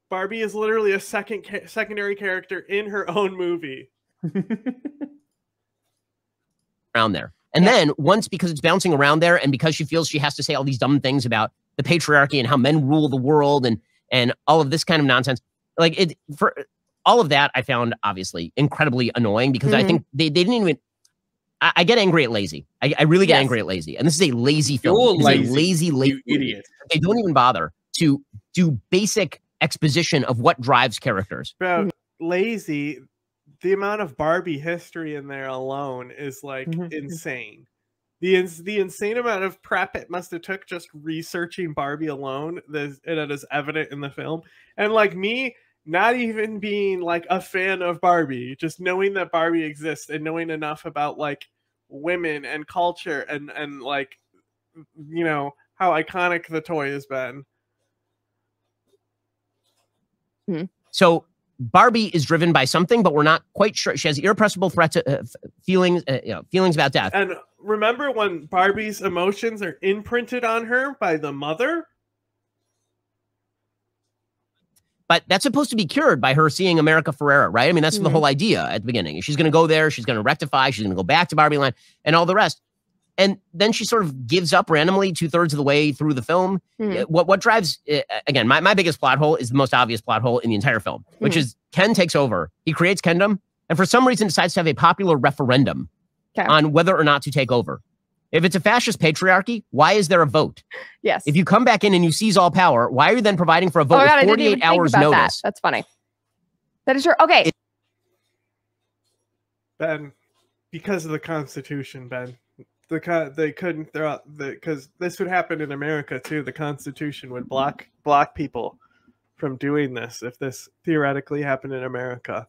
A: Barbie is literally a second ca- secondary character in her own movie.
D: around there. And then once because it's bouncing around there and because she feels she has to say all these dumb things about the patriarchy and how men rule the world and and all of this kind of nonsense, like it for all of that I found obviously incredibly annoying because I
B: Mhm.
D: think they, they didn't even I, I get angry at lazy. I, I really get
B: Yes.
D: angry at lazy. And this is a lazy film.
C: You're lazy,
D: a lazy, lazy
C: you idiot.
D: They don't even bother to do basic exposition of what drives characters.
A: Bro, lazy. The amount of Barbie history in there alone is like
C: Mhm.
A: insane. The ins- the insane amount of prep it must have took just researching Barbie alone that that is evident in the film. And like me, not even being like a fan of Barbie, just knowing that Barbie exists and knowing enough about like women and culture and and like you know how iconic the toy has been.
D: So Barbie is driven by something, but we're not quite sure. She has irrepressible threats, uh, feelings, uh, you know, feelings about death.
A: And remember when Barbie's emotions are imprinted on her by the mother?
D: but that's supposed to be cured by her seeing America Ferrera, right? I mean, that's the
B: Mhm.
D: whole idea at the beginning. She's going to go there, she's going to rectify, she's going to go back to Barbie Land, and all the rest. And then she sort of gives up randomly two thirds of the way through the film.
B: Mhm.
D: Uh, What what drives uh, again? My, my biggest plot hole is the most obvious plot hole in the entire film, which
B: Mhm.
D: is Ken takes over. He creates Kendom, and for some reason decides to have a popular referendum
B: 'Kay.
D: on whether or not to take over. If it's a fascist patriarchy, why is there a vote?
B: Yes.
D: If you come back in and you seize all power, why are you then providing for a
B: oh
D: vote
B: my god, I
D: with
B: didn't even
D: 48
B: think
D: hours
B: about that.
D: notice?
B: That's funny. That is true. Okay.
D: It-
A: Ben, because of the Constitution, Ben. The they couldn't throw out the because this would happen in America too. The Constitution would block block people from doing this if this theoretically happened in America.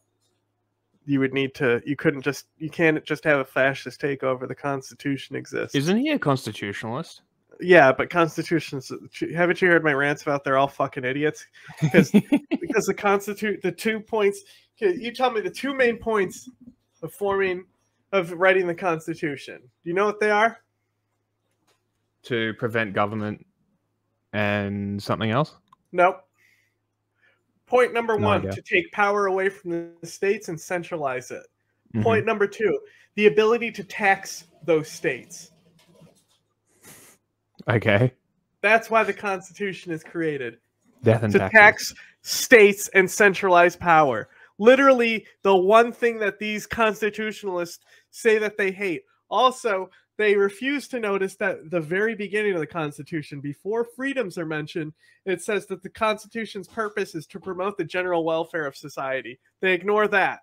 A: You would need to. You couldn't just. You can't just have a fascist take over. The Constitution exists.
C: Isn't he a constitutionalist?
A: yeah, but constitutions. Haven't you heard my rants about they're all fucking idiots? Because because the constitute the two points. You tell me the two main points of forming of writing the Constitution. Do you know what they are?
C: to prevent government and something else.
A: Nope. Point number
C: No
A: one:
C: idea.
A: to take power away from the states and centralize it.
C: Mhm.
A: Point number two: the ability to tax those states.
C: Okay.
A: That's why the Constitution is created.
C: Death and
A: to
C: taxes.
A: tax states and centralize power. Literally, the one thing that these constitutionalists say that they hate. Also, they refuse to notice that the very beginning of the Constitution, before freedoms are mentioned, it says that the Constitution's purpose is to promote the general welfare of society. They ignore that.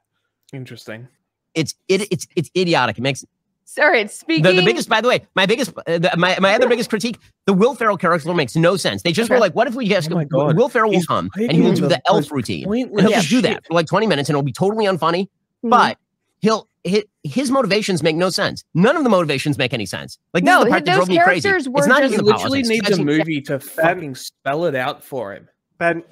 C: Interesting.
D: It's it, it's it's idiotic. It makes
B: Sorry, it's speaking.
D: the, the biggest. By the way, my biggest, uh, the, my my other biggest critique: the Will Ferrell character makes no sense. They just were like, "What if we just
C: Oh.
D: Will Ferrell will
C: He's
D: come and he will do the elf routine, And he'll just do that for like twenty minutes, and it'll be totally unfunny."
B: Mhm.
D: But he'll his, his motivations make no sense. None of the motivations make any sense. Like
B: No,
D: the part that
B: those
D: drove me crazy.
B: characters
D: It's
B: were
D: not
B: just-
C: He
D: even the
C: literally
D: politics.
C: needs a movie to fucking spell it out for him.
A: Ben,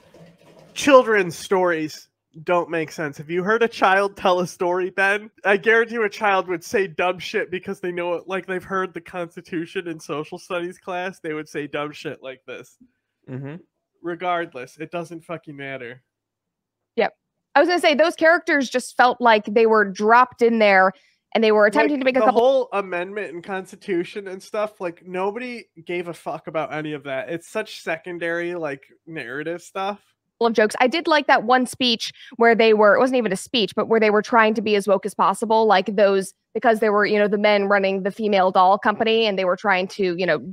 A: children's stories don't make sense. Have you heard a child tell a story, Ben? I guarantee you a child would say dumb shit because they know it, like they've heard the Constitution in social studies class. They would say dumb shit like this.
C: Mm-hmm.
A: Regardless, it doesn't fucking matter.
B: I was gonna say those characters just felt like they were dropped in there, and they were attempting
A: Like,
B: to make a couple.
A: whole amendment and Constitution and stuff. Like nobody gave a fuck about any of that. It's such secondary, like narrative stuff.
B: of jokes. I did like that one speech where they were, it wasn't even a speech, but where they were trying to be as woke as possible. Like those, because they were, you know, the men running the female doll company and they were trying to, you know,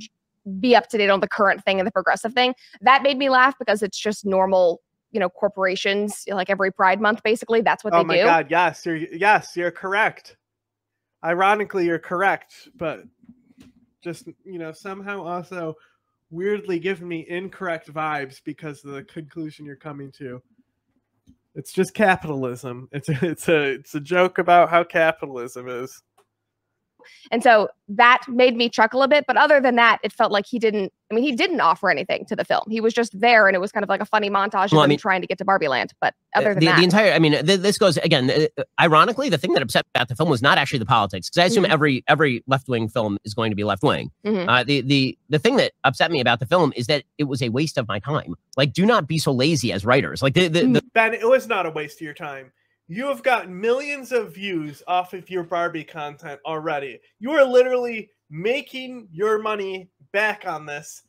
B: be up to date on the current thing and the progressive thing. That made me laugh because it's just normal, you know, corporations, like every Pride Month, basically. That's what
A: oh
B: they
A: my
B: do.
A: god, yes, you're yes, you're correct. Ironically, you're correct, but just you know, somehow also weirdly giving me incorrect vibes because of the conclusion you're coming to. It's just capitalism. It's a, it's a it's a joke about how capitalism is.
B: And so that made me chuckle a bit. But other than that, it felt like he didn't, I mean, he didn't offer anything to the film. He was just there and it was kind of like a funny montage of
D: Well, I
B: him
D: mean-
B: trying to get to Barbie Land. But other than
D: the,
B: that,
D: the entire, I mean, th- this goes again. uh, ironically, the thing that upset about the film was not actually the politics, because I assume
B: Mhm.
D: every every left wing film is going to be left wing.
B: Mhm.
D: Uh, the the the thing that upset me about the film is that it was a waste of my time. Like, do not be so lazy as writers. Like the the, the
A: Ben, it was not a waste of your time. You have gotten millions of views off of your Barbie content already. You are literally making your money back on this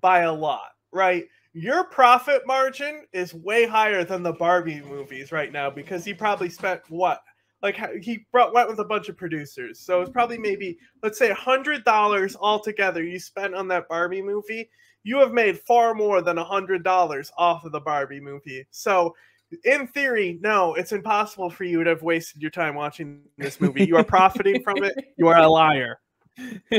A: by a lot, right? Your profit margin is way higher than the Barbie movies right now because he probably spent what? Like he brought went with a bunch of producers. So it's probably maybe let's say a hundred dollars altogether you spent on that Barbie movie. You have made far more than a hundred dollars off of the Barbie movie. So in theory, no, it's impossible for you to have wasted your time watching this movie. You are profiting from it. You are a liar.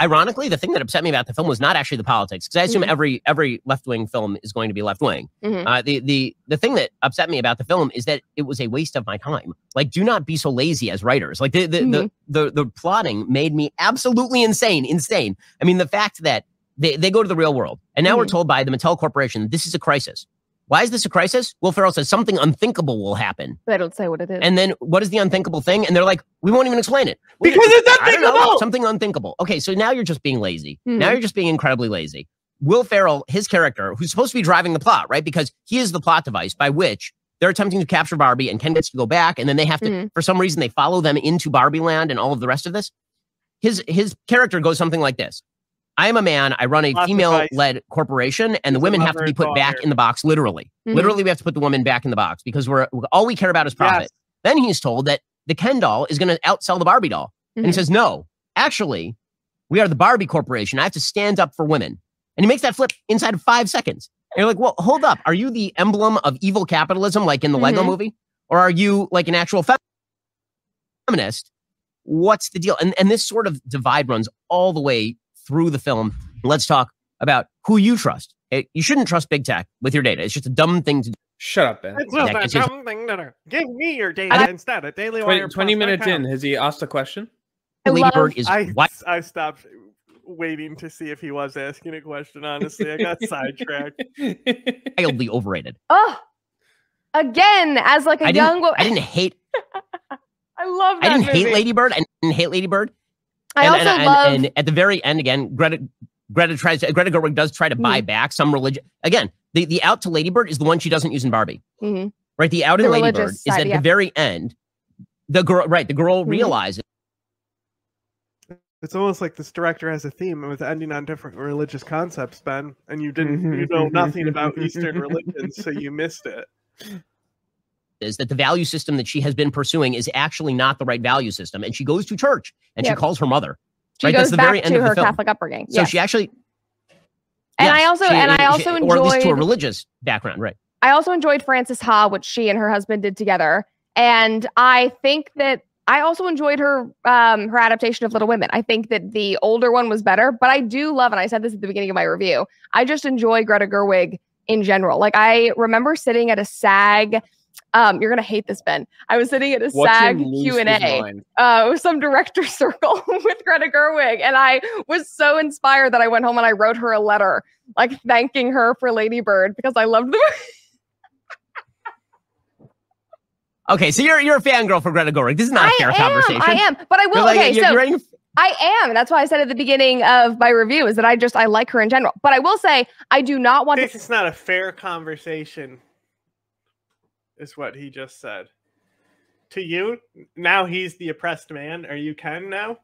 D: ironically, the thing that upset me about the film was not actually the politics, because I assume
B: Mhm.
D: every every left wing film is going to be left wing.
B: Mhm.
D: Uh, the the the thing that upset me about the film is that it was a waste of my time. Like, do not be so lazy as writers. Like the the the, the the plotting made me absolutely insane, insane. I mean, the fact that they, they go to the real world, and now we're
B: Mhm.
D: told by the Mattel Corporation this is a crisis. Why is this a crisis? Will Ferrell says something unthinkable will happen.
B: they don't say what it is.
D: And then what is the unthinkable thing? And they're like, we won't even explain it. Well,
A: Because it's
D: I don't know,
A: unthinkable.
D: something unthinkable. Okay, so now you're just being lazy. Now
B: Mhm.
D: you're just being incredibly lazy. Will Ferrell, his character, who's supposed to be driving the plot, right? Because he is the plot device by which they're attempting to capture Barbie and Ken gets to go back, and then they have to,
B: Mhm.
D: for some reason, they follow them into Barbie Land and all of the rest of this. His his character goes something like this. I am a man. I run a
A: Plot
D: female-led corporation, and the
A: He's a
D: women have to be put back
A: father.
D: in the box, literally.
B: Mhm.
D: Literally, we have to put the woman back in the box because we're all we care about is profit.
A: Yes.
D: Then he's told that the Ken doll is going to outsell the Barbie doll. And he
B: Mhm.
D: says, No, actually, we are the Barbie Corporation. I have to stand up for women. And he makes that flip inside of five seconds. And you're like, Well, hold up. Are you the emblem of evil capitalism like in the Lego
B: Mhm.
D: movie? Or are you like an actual fem- feminist? What's the deal? And, and this sort of divide runs all the way through the film. Let's talk about who you trust. You shouldn't trust big tech with your data. It's just a dumb thing to do.
C: Shut up, Ben.
A: It's
D: Yeah,
A: just a dumb thing to do. Give me your data
D: I-
A: instead. At Daily
C: 20,
A: Wire
C: 20 minutes in, has he asked a question?
B: I
D: Lady
B: love-
D: Bird is
A: I
D: white.
A: I stopped. waiting to see if he was asking a question. Honestly, I got sidetracked.
D: Wildly overrated.
B: Oh, again, as like a
D: I
B: young woman,
D: I didn't hate.
B: I love that
D: I didn't hate
B: movie.
D: Lady Bird. I didn't hate Lady Bird.
B: I
D: and,
B: also
D: and, and-
B: love.
D: and at the very end, again, Greta Greta tries. Greta Gerwig does try to
B: Mm-hmm.
D: buy back some religion. Again, the the out to Lady Bird is the one she doesn't use in Barbie.
B: Mhm.
D: Right. The out
B: The
D: in Lady Bird
B: religious
D: is at
B: yeah.
D: the very end. The girl, right? The girl
B: Mhm.
D: realizes
A: It's almost like this director has a theme and was ending on different religious concepts, Ben, and you didn't
C: Mm-hmm.
A: you know nothing about Eastern religions, so you missed it.
D: Is that the value system that she has been pursuing is actually not the right value system, and she goes to church and
B: Yep.
D: she calls her mother.
B: she
D: right, that's
B: goes
D: the
B: back
D: very end
B: to
D: of
B: her
D: film.
B: Catholic upbringing.
D: So
B: yes.
D: she actually,
B: and I also
D: she-
B: and I
D: she-
B: also
D: or at least to a religious background, right?
B: I also enjoyed Frances Ha, which she and her husband did together, and I think that I also enjoyed her um, her adaptation of Little Women. I think that the older one was better, but I do love, and I said this at the beginning of my review. I just enjoy Greta Gerwig in general. Like I remember sitting at a SAG. Um, you're gonna hate this, Ben. I was sitting at a
C: Watch
B: SAG Q and
C: his
B: A
C: mind.
B: uh, with some director circle with Greta Gerwig, and I was so inspired that I went home and I wrote her a letter, like thanking her for Lady Bird because I loved the
D: Okay, so you're you're a fangirl for Greta Gerwig. This is not a
B: I
D: fair
B: am,
D: conversation.
B: I am, but I will.
D: like-
B: okay,
D: you're-
B: so
D: you're writing-
B: I am. That's why I said at the beginning of my review is that I just I like her in general. But I will say I do not want
A: This
B: to.
A: is not a fair conversation, is what he just said. To you, now he's the oppressed man. Are you Ken now?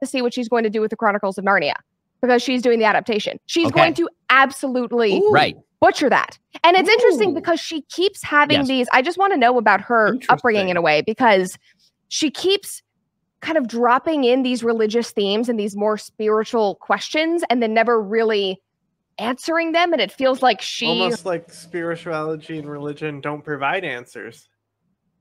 B: to see what she's going to do with the Chronicles of Narnia because she's doing the adaptation. She's
D: Okay.
B: going to absolutely
D: right.
B: butcher that. And it's interesting because she keeps having
D: Yes.
B: these. I just want to know about her upbringing
C: Interesting.
B: in a way because she keeps kind of dropping in these religious themes and these more spiritual questions and then never really answering them. And it feels like she
A: Almost like spirituality and religion don't provide answers.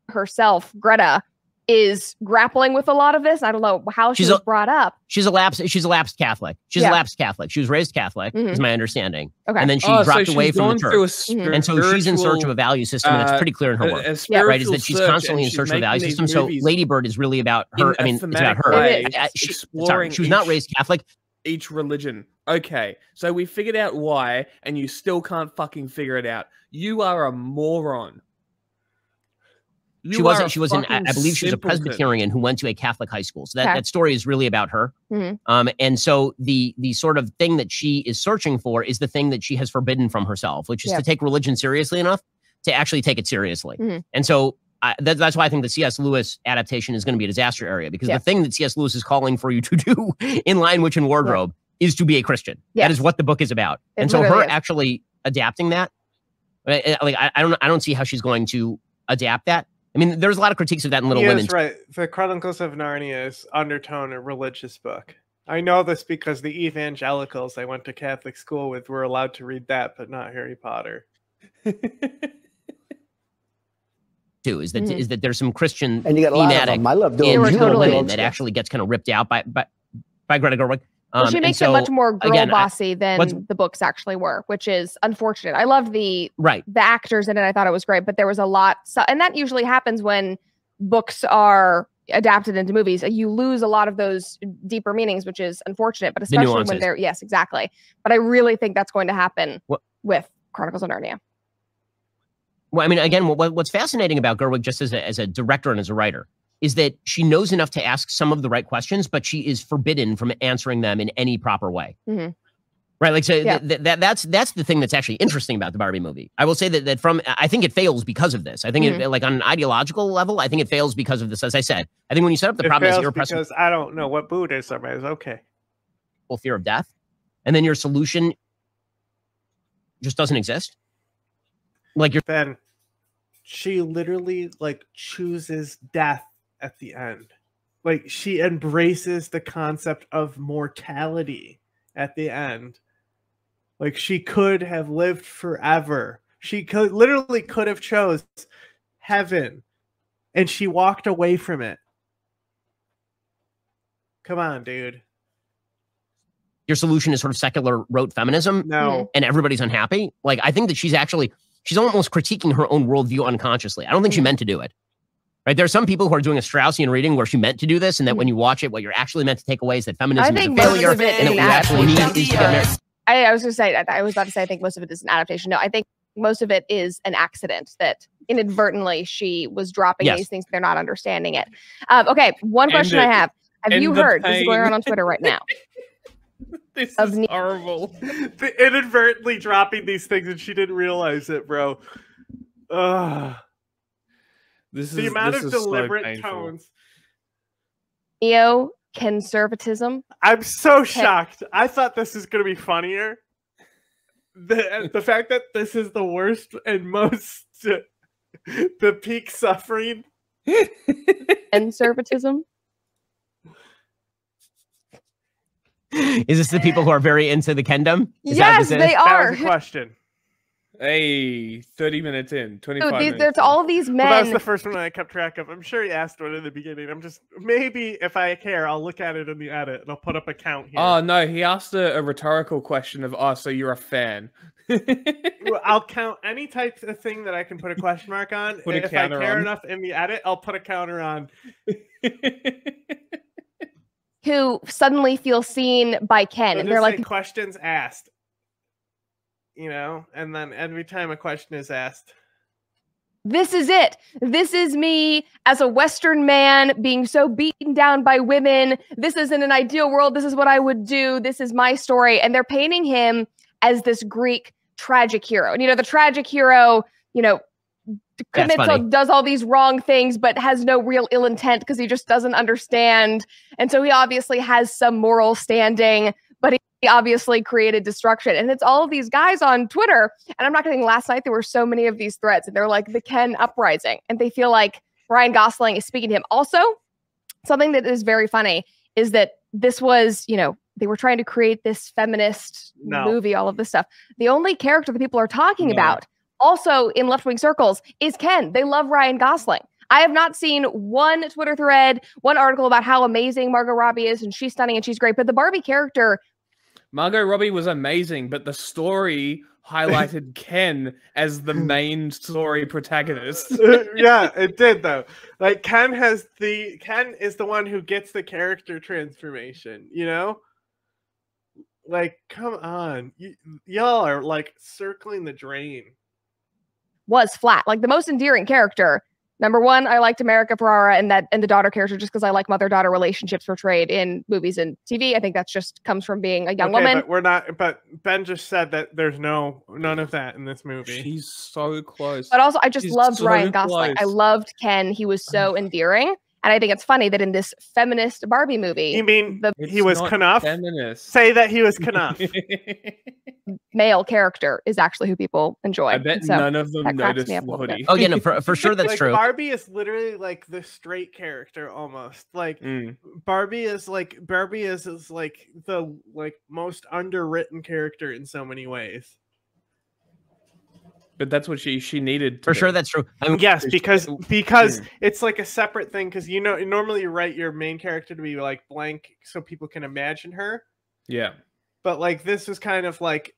B: herself, Greta, is grappling with a lot of this. I don't know how she
D: She's
B: was
D: a-
B: brought up.
D: She's a lapsed. She's a lapsed Catholic. She's
B: Yeah.
D: a lapsed Catholic. She was raised Catholic, is
B: Mhm.
D: my understanding.
B: Okay.
D: And then she
C: Oh,
D: dropped
C: she's
D: away from the church.
C: through
B: Mhm.
D: and so she's in search of a value system, and it's
C: uh,
D: pretty clear in her work.
C: a
D: right? Is that she's constantly in search of a value system. So
C: movies
D: Lady Bird is really about her. i mean, it's about her.
C: way,
B: It is.
D: Uh, she, sorry,
C: exploring
D: she was not raised Catholic.
C: Each religion. Okay, so we figured out why, and you still can't fucking figure it out. You are a moron. You
D: she wasn't. She was an. I, believe she was a. Presbyterian who went to a Catholic high school. So that,
B: Okay.
D: that story is really about her.
B: Mhm.
D: Um, and so the the sort of thing that she is searching for is the thing that she has forbidden from herself, which is
B: Yeah.
D: to take religion seriously enough to actually take it seriously.
B: Mhm.
D: And so I, that, that's why I think the C.S. Lewis adaptation is going to be a disaster area because
B: Yeah.
D: the thing that C.S. Lewis is calling for you to do in Lion, Witch, and Wardrobe is to be a Christian. That is what the book is about.
B: It
D: and so her
B: is.
D: actually adapting that, I- I- like I, I don't I don't see how she's going to adapt that. I mean, there's a lot of critiques of that in Little
A: he
D: Women.
A: is right. The Chronicles of Narnia is undertone a religious book. I know this because the evangelicals I went to Catholic school with were allowed to read that, but not Harry Potter.
D: too is that
B: Mhm.
D: is that there's some Christian
F: And you got a lot of them. I love
D: in
F: doing
B: They totally-
D: Women that actually gets kind of ripped out by by, by Greta Gerwig.
B: Well,
D: Um,
B: she makes
D: so,
B: it much more girl
D: again, I-
B: bossy than the books actually were, which is unfortunate. I loved the
D: right.
B: the actors in it. I thought it was great, but there was a lot, so, and that usually happens when books are adapted into movies. You lose a lot of those deeper meanings, which is unfortunate. But especially when they're yes, exactly. But I really think that's going to happen
D: What-
B: with Chronicles of Narnia.
D: Well, I mean, again, what, what's fascinating about Gerwig, just as a, as a director and as a writer, is that she knows enough to ask some of the right questions, but she is forbidden from answering them in any proper way.
B: Mhm.
D: Right, like so
B: Yeah.
D: th- th- that that's that's the thing that's actually interesting about the Barbie movie. I will say that that from I think it fails because of this. I think
B: Mm-hmm.
D: it, like on an ideological level, I think it fails because of this. As I said, I think when you set up the
A: it
D: problem as
A: fails
D: irrepressible
A: because I don't know what Buddhism is. Okay.
D: Well, fear of death, and then your solution just doesn't exist. Like you're
A: Ben, she literally like chooses death at the end. Like she embraces the concept of mortality at the end. Like she could have lived forever. She could literally could have chose heaven and she walked away from it. Come on, dude.
D: your solution is sort of secular rote feminism,
A: No.
D: and everybody's unhappy. Like I think that she's actually she's almost critiquing her own worldview unconsciously. I don't think she
B: Mhm.
D: meant to do it. Right? There are some people who are doing a Straussian reading where she meant to do this, and that when you watch it, what you're actually meant to take away is that feminism
B: I
D: is a
B: think most
D: failure,
B: of it
D: and
B: is
D: that
B: an
D: what we actually need is to get married.
B: I, I was going to say, I, I was about to say, I think most of it is an adaptation. No, I think most of it is an accident that inadvertently she was dropping
D: Yes.
B: these things. They're not understanding it. Um, okay, one
C: End
B: question I have. Have you
C: the
B: heard? This is going on on Twitter right now.
C: This
B: Of
C: is
B: ne-
C: horrible.
A: The inadvertently dropping these things and she didn't realize it, bro. Ugh.
C: This is
A: The amount
C: this
A: of
C: is so
A: deliberate
C: painful.
A: tones.
B: Neo conservatism.
A: I'm so shocked. I thought this is gonna be funnier. The uh, the fact that this is the worst and most the peak suffering.
B: Conservatism.
D: Is this the people who are very into the kendom? Is
B: yes,
D: this is?
B: they
A: That
B: are.
A: was a question.
C: Hey, 30 minutes in, 25
B: Dude, these,
C: minutes.
B: there's
C: in.
B: all these
A: Well, that was the first one I kept track of. I'm sure he asked one in the beginning. I'm just maybe if I care, I'll look at it in the edit and I'll put up a count here.
C: Oh no, he asked a, a rhetorical question of, "Oh, so you're a fan?"
A: Well, I'll count any type of thing that I can put a question mark on.
C: Put a
A: if I care
C: on.
A: enough in the edit, I'll put a counter on.
B: who suddenly feel seen by Ken,
A: So
B: and they're like,
A: questions asked. You know, and then every time a question is asked,
B: this is it. This is me as a Western man being so beaten down by women. This isn't an ideal world. This is what I would do. This is my story. And they're painting him as this Greek tragic hero. And, you know, the tragic hero, you know, commits all, does all these wrong things, but has no real ill intent because he just doesn't understand. And so he obviously has some moral standing, but he he obviously created destruction. And it's all of these guys on Twitter. And I'm not kidding. Last night there were so many of these threads, and they're like the Ken uprising, and they feel like Ryan Gosling is speaking to him. Also, something that is very funny is that this was, you know, they were trying to create this feminist
A: No.
B: movie, all of this stuff. The only character that people are talking
C: No.
B: about, also in left wing circles, is Ken. They love Ryan Gosling. I have not seen one Twitter thread, one article about how amazing Margot Robbie is and she's stunning and she's great. But the Barbie character,
C: Margot Robbie was amazing, but the story highlighted Ken as the hmm. main story protagonist.
A: yeah, it did though. Like Ken has the Ken is the one who gets the character transformation. You know, like come on, y- y'all are like circling the drain.
B: Was flat. Like the most endearing character. Number one, I liked America Ferrera and that and the daughter character just because I like mother daughter relationships portrayed in movies and TV. I think that's just comes from being a young
A: Okay,
B: woman.
A: but we're not. But Ben just said that there's no none of that in this movie.
C: She's so close.
B: But also, I just
C: She's
B: loved
C: so
B: Ryan Gosling. I loved Ken. He was so endearing, and I think it's funny that in this feminist Barbie movie,
A: you mean
B: the
A: he was
C: not
A: Kenough?
C: feminist.
A: Say that he was Kenough.
B: male character is actually who people enjoy.
C: I bet
B: so,
C: none of them
B: that
C: noticed
B: me up a little
D: Oh yeah, no, for, for sure that's
A: like
D: true.
A: Barbie is literally like the straight character almost. Like
C: Mm.
A: Barbie is like Barbie is, is like the like most underwritten character in so many ways.
C: But that's what she she needed. To
D: For sure that's true. I mean,
A: Yes, because because
C: mm.
A: it's like a separate thing. Because you know, normally you write your main character to be like blank, so people can imagine her.
C: Yeah.
A: But like this was kind of like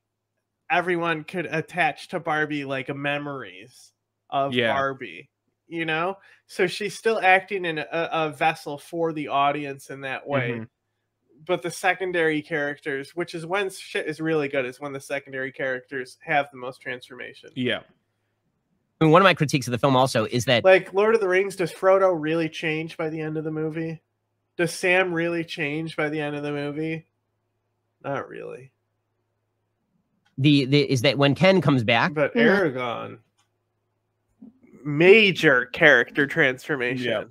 A: everyone could attach to Barbie like memories of
C: Yeah.
A: Barbie. You know, so she's still acting in a, a vessel for the audience in that way.
C: Mhm.
A: But the secondary characters, which is when shit is really good, is when the secondary characters have the most transformation.
C: Yeah.
D: I mean, one of my critiques of the film also is that
A: Like Lord of the Rings, does Frodo really change by the end of the movie? Does Sam really change by the end of the movie? Not really.
D: the, the is that when Ken comes back,
A: But
B: Mhm.
A: Aragorn, major character transformation.
C: Yeah.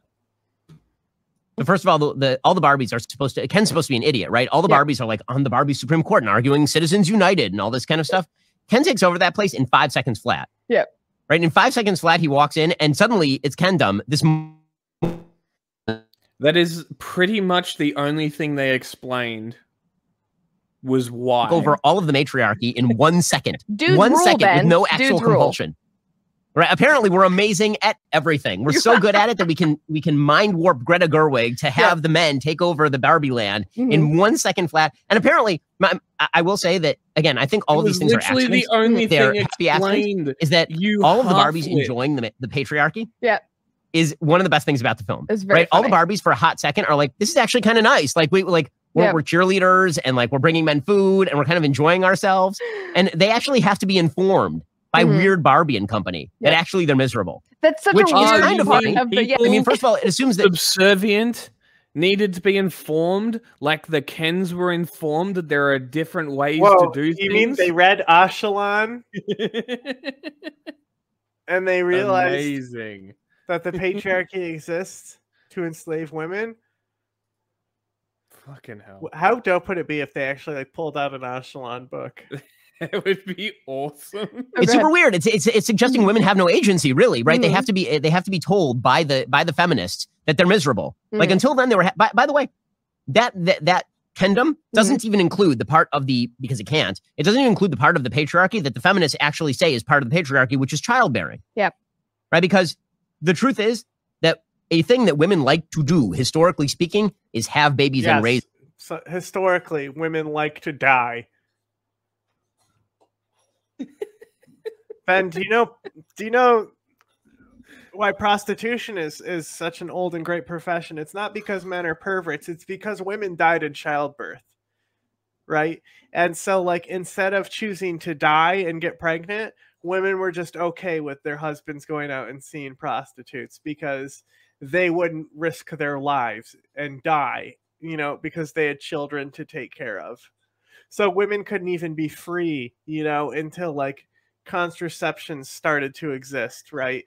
D: But first of all, the, the all the Barbies are supposed to. Ken's supposed to be an idiot, right? All the
B: Yeah.
D: Barbies are like on the Barbie Supreme Court and arguing Citizens United and all this kind of stuff. Ken takes over that place in five seconds flat.
B: Yeah.
D: Right. And in five seconds flat, he walks in and suddenly it's Kendom. This
C: That is pretty much the only thing they explained was why.
D: over all of the matriarchy in one second.
B: Dudes
D: one
B: rule,
D: second with no actual
B: Dudes rule.
D: Right. Apparently, we're amazing at everything. We're so good at it that we can we can mind warp Greta Gerwig to have the men take over the Barbie land
B: Mhm.
D: in one second flat. And apparently, my, I- will say that again. I think all of these things are
C: literally the only
D: They're
C: thing explained.
D: Is that
C: You
D: all of the Barbies
C: wit.
D: enjoying the, the patriarchy?
B: Yeah.
D: is one of the best things about the film.
B: It's very
D: right. All the. Barbies for a hot second are like, this is actually kind of nice. Like we like we're,
B: Yeah.
D: we're cheerleaders and like we're bringing men food and we're kind of enjoying ourselves. And they actually have to be informed by
B: Mhm.
D: Weird Barbie and Company that
B: Yeah.
D: actually they're miserable.
B: That's such
D: Which
B: a
D: is
B: weird
D: kind of funny.
B: of the yeah.
D: I mean, first of all, it assumes that
C: subservient needed to be informed like the kens were informed that there are different ways
A: Whoa,
C: to do
A: you mean
C: things
A: they read Ashalon and they realized
C: amazing
A: that the patriarchy exists to enslave women?
C: fucking hell
A: How dope would it be if they actually like pulled out an Ashalon book?
C: it would be awesome
B: Oh,
D: it's super weird. It's it's it's suggesting women have no agency, really, right? They
B: Mhm.
D: have to be they have to be told by the by the feminists that they're miserable. Like
B: Mhm.
D: until then, they were. Ha- by, by the way, that that that kendom doesn't even include the part of the because it can't. It doesn't even include the part of the patriarchy that the feminists actually say is part of the patriarchy, which is childbearing.
B: Yep.
D: Right, because the truth is that a thing that women like to do, historically speaking, is have babies and raise.
A: So historically, women like to die. Ben, do you know? Do you know why prostitution is is such an old and great profession? It's not because men are perverts. It's because women died in childbirth, right? And so, like, instead of choosing to die and get pregnant, women were just okay with their husbands going out and seeing prostitutes because they wouldn't risk their lives and die you know, because they had children to take care of. So women couldn't even be free, you know, until like contraception started to exist, right?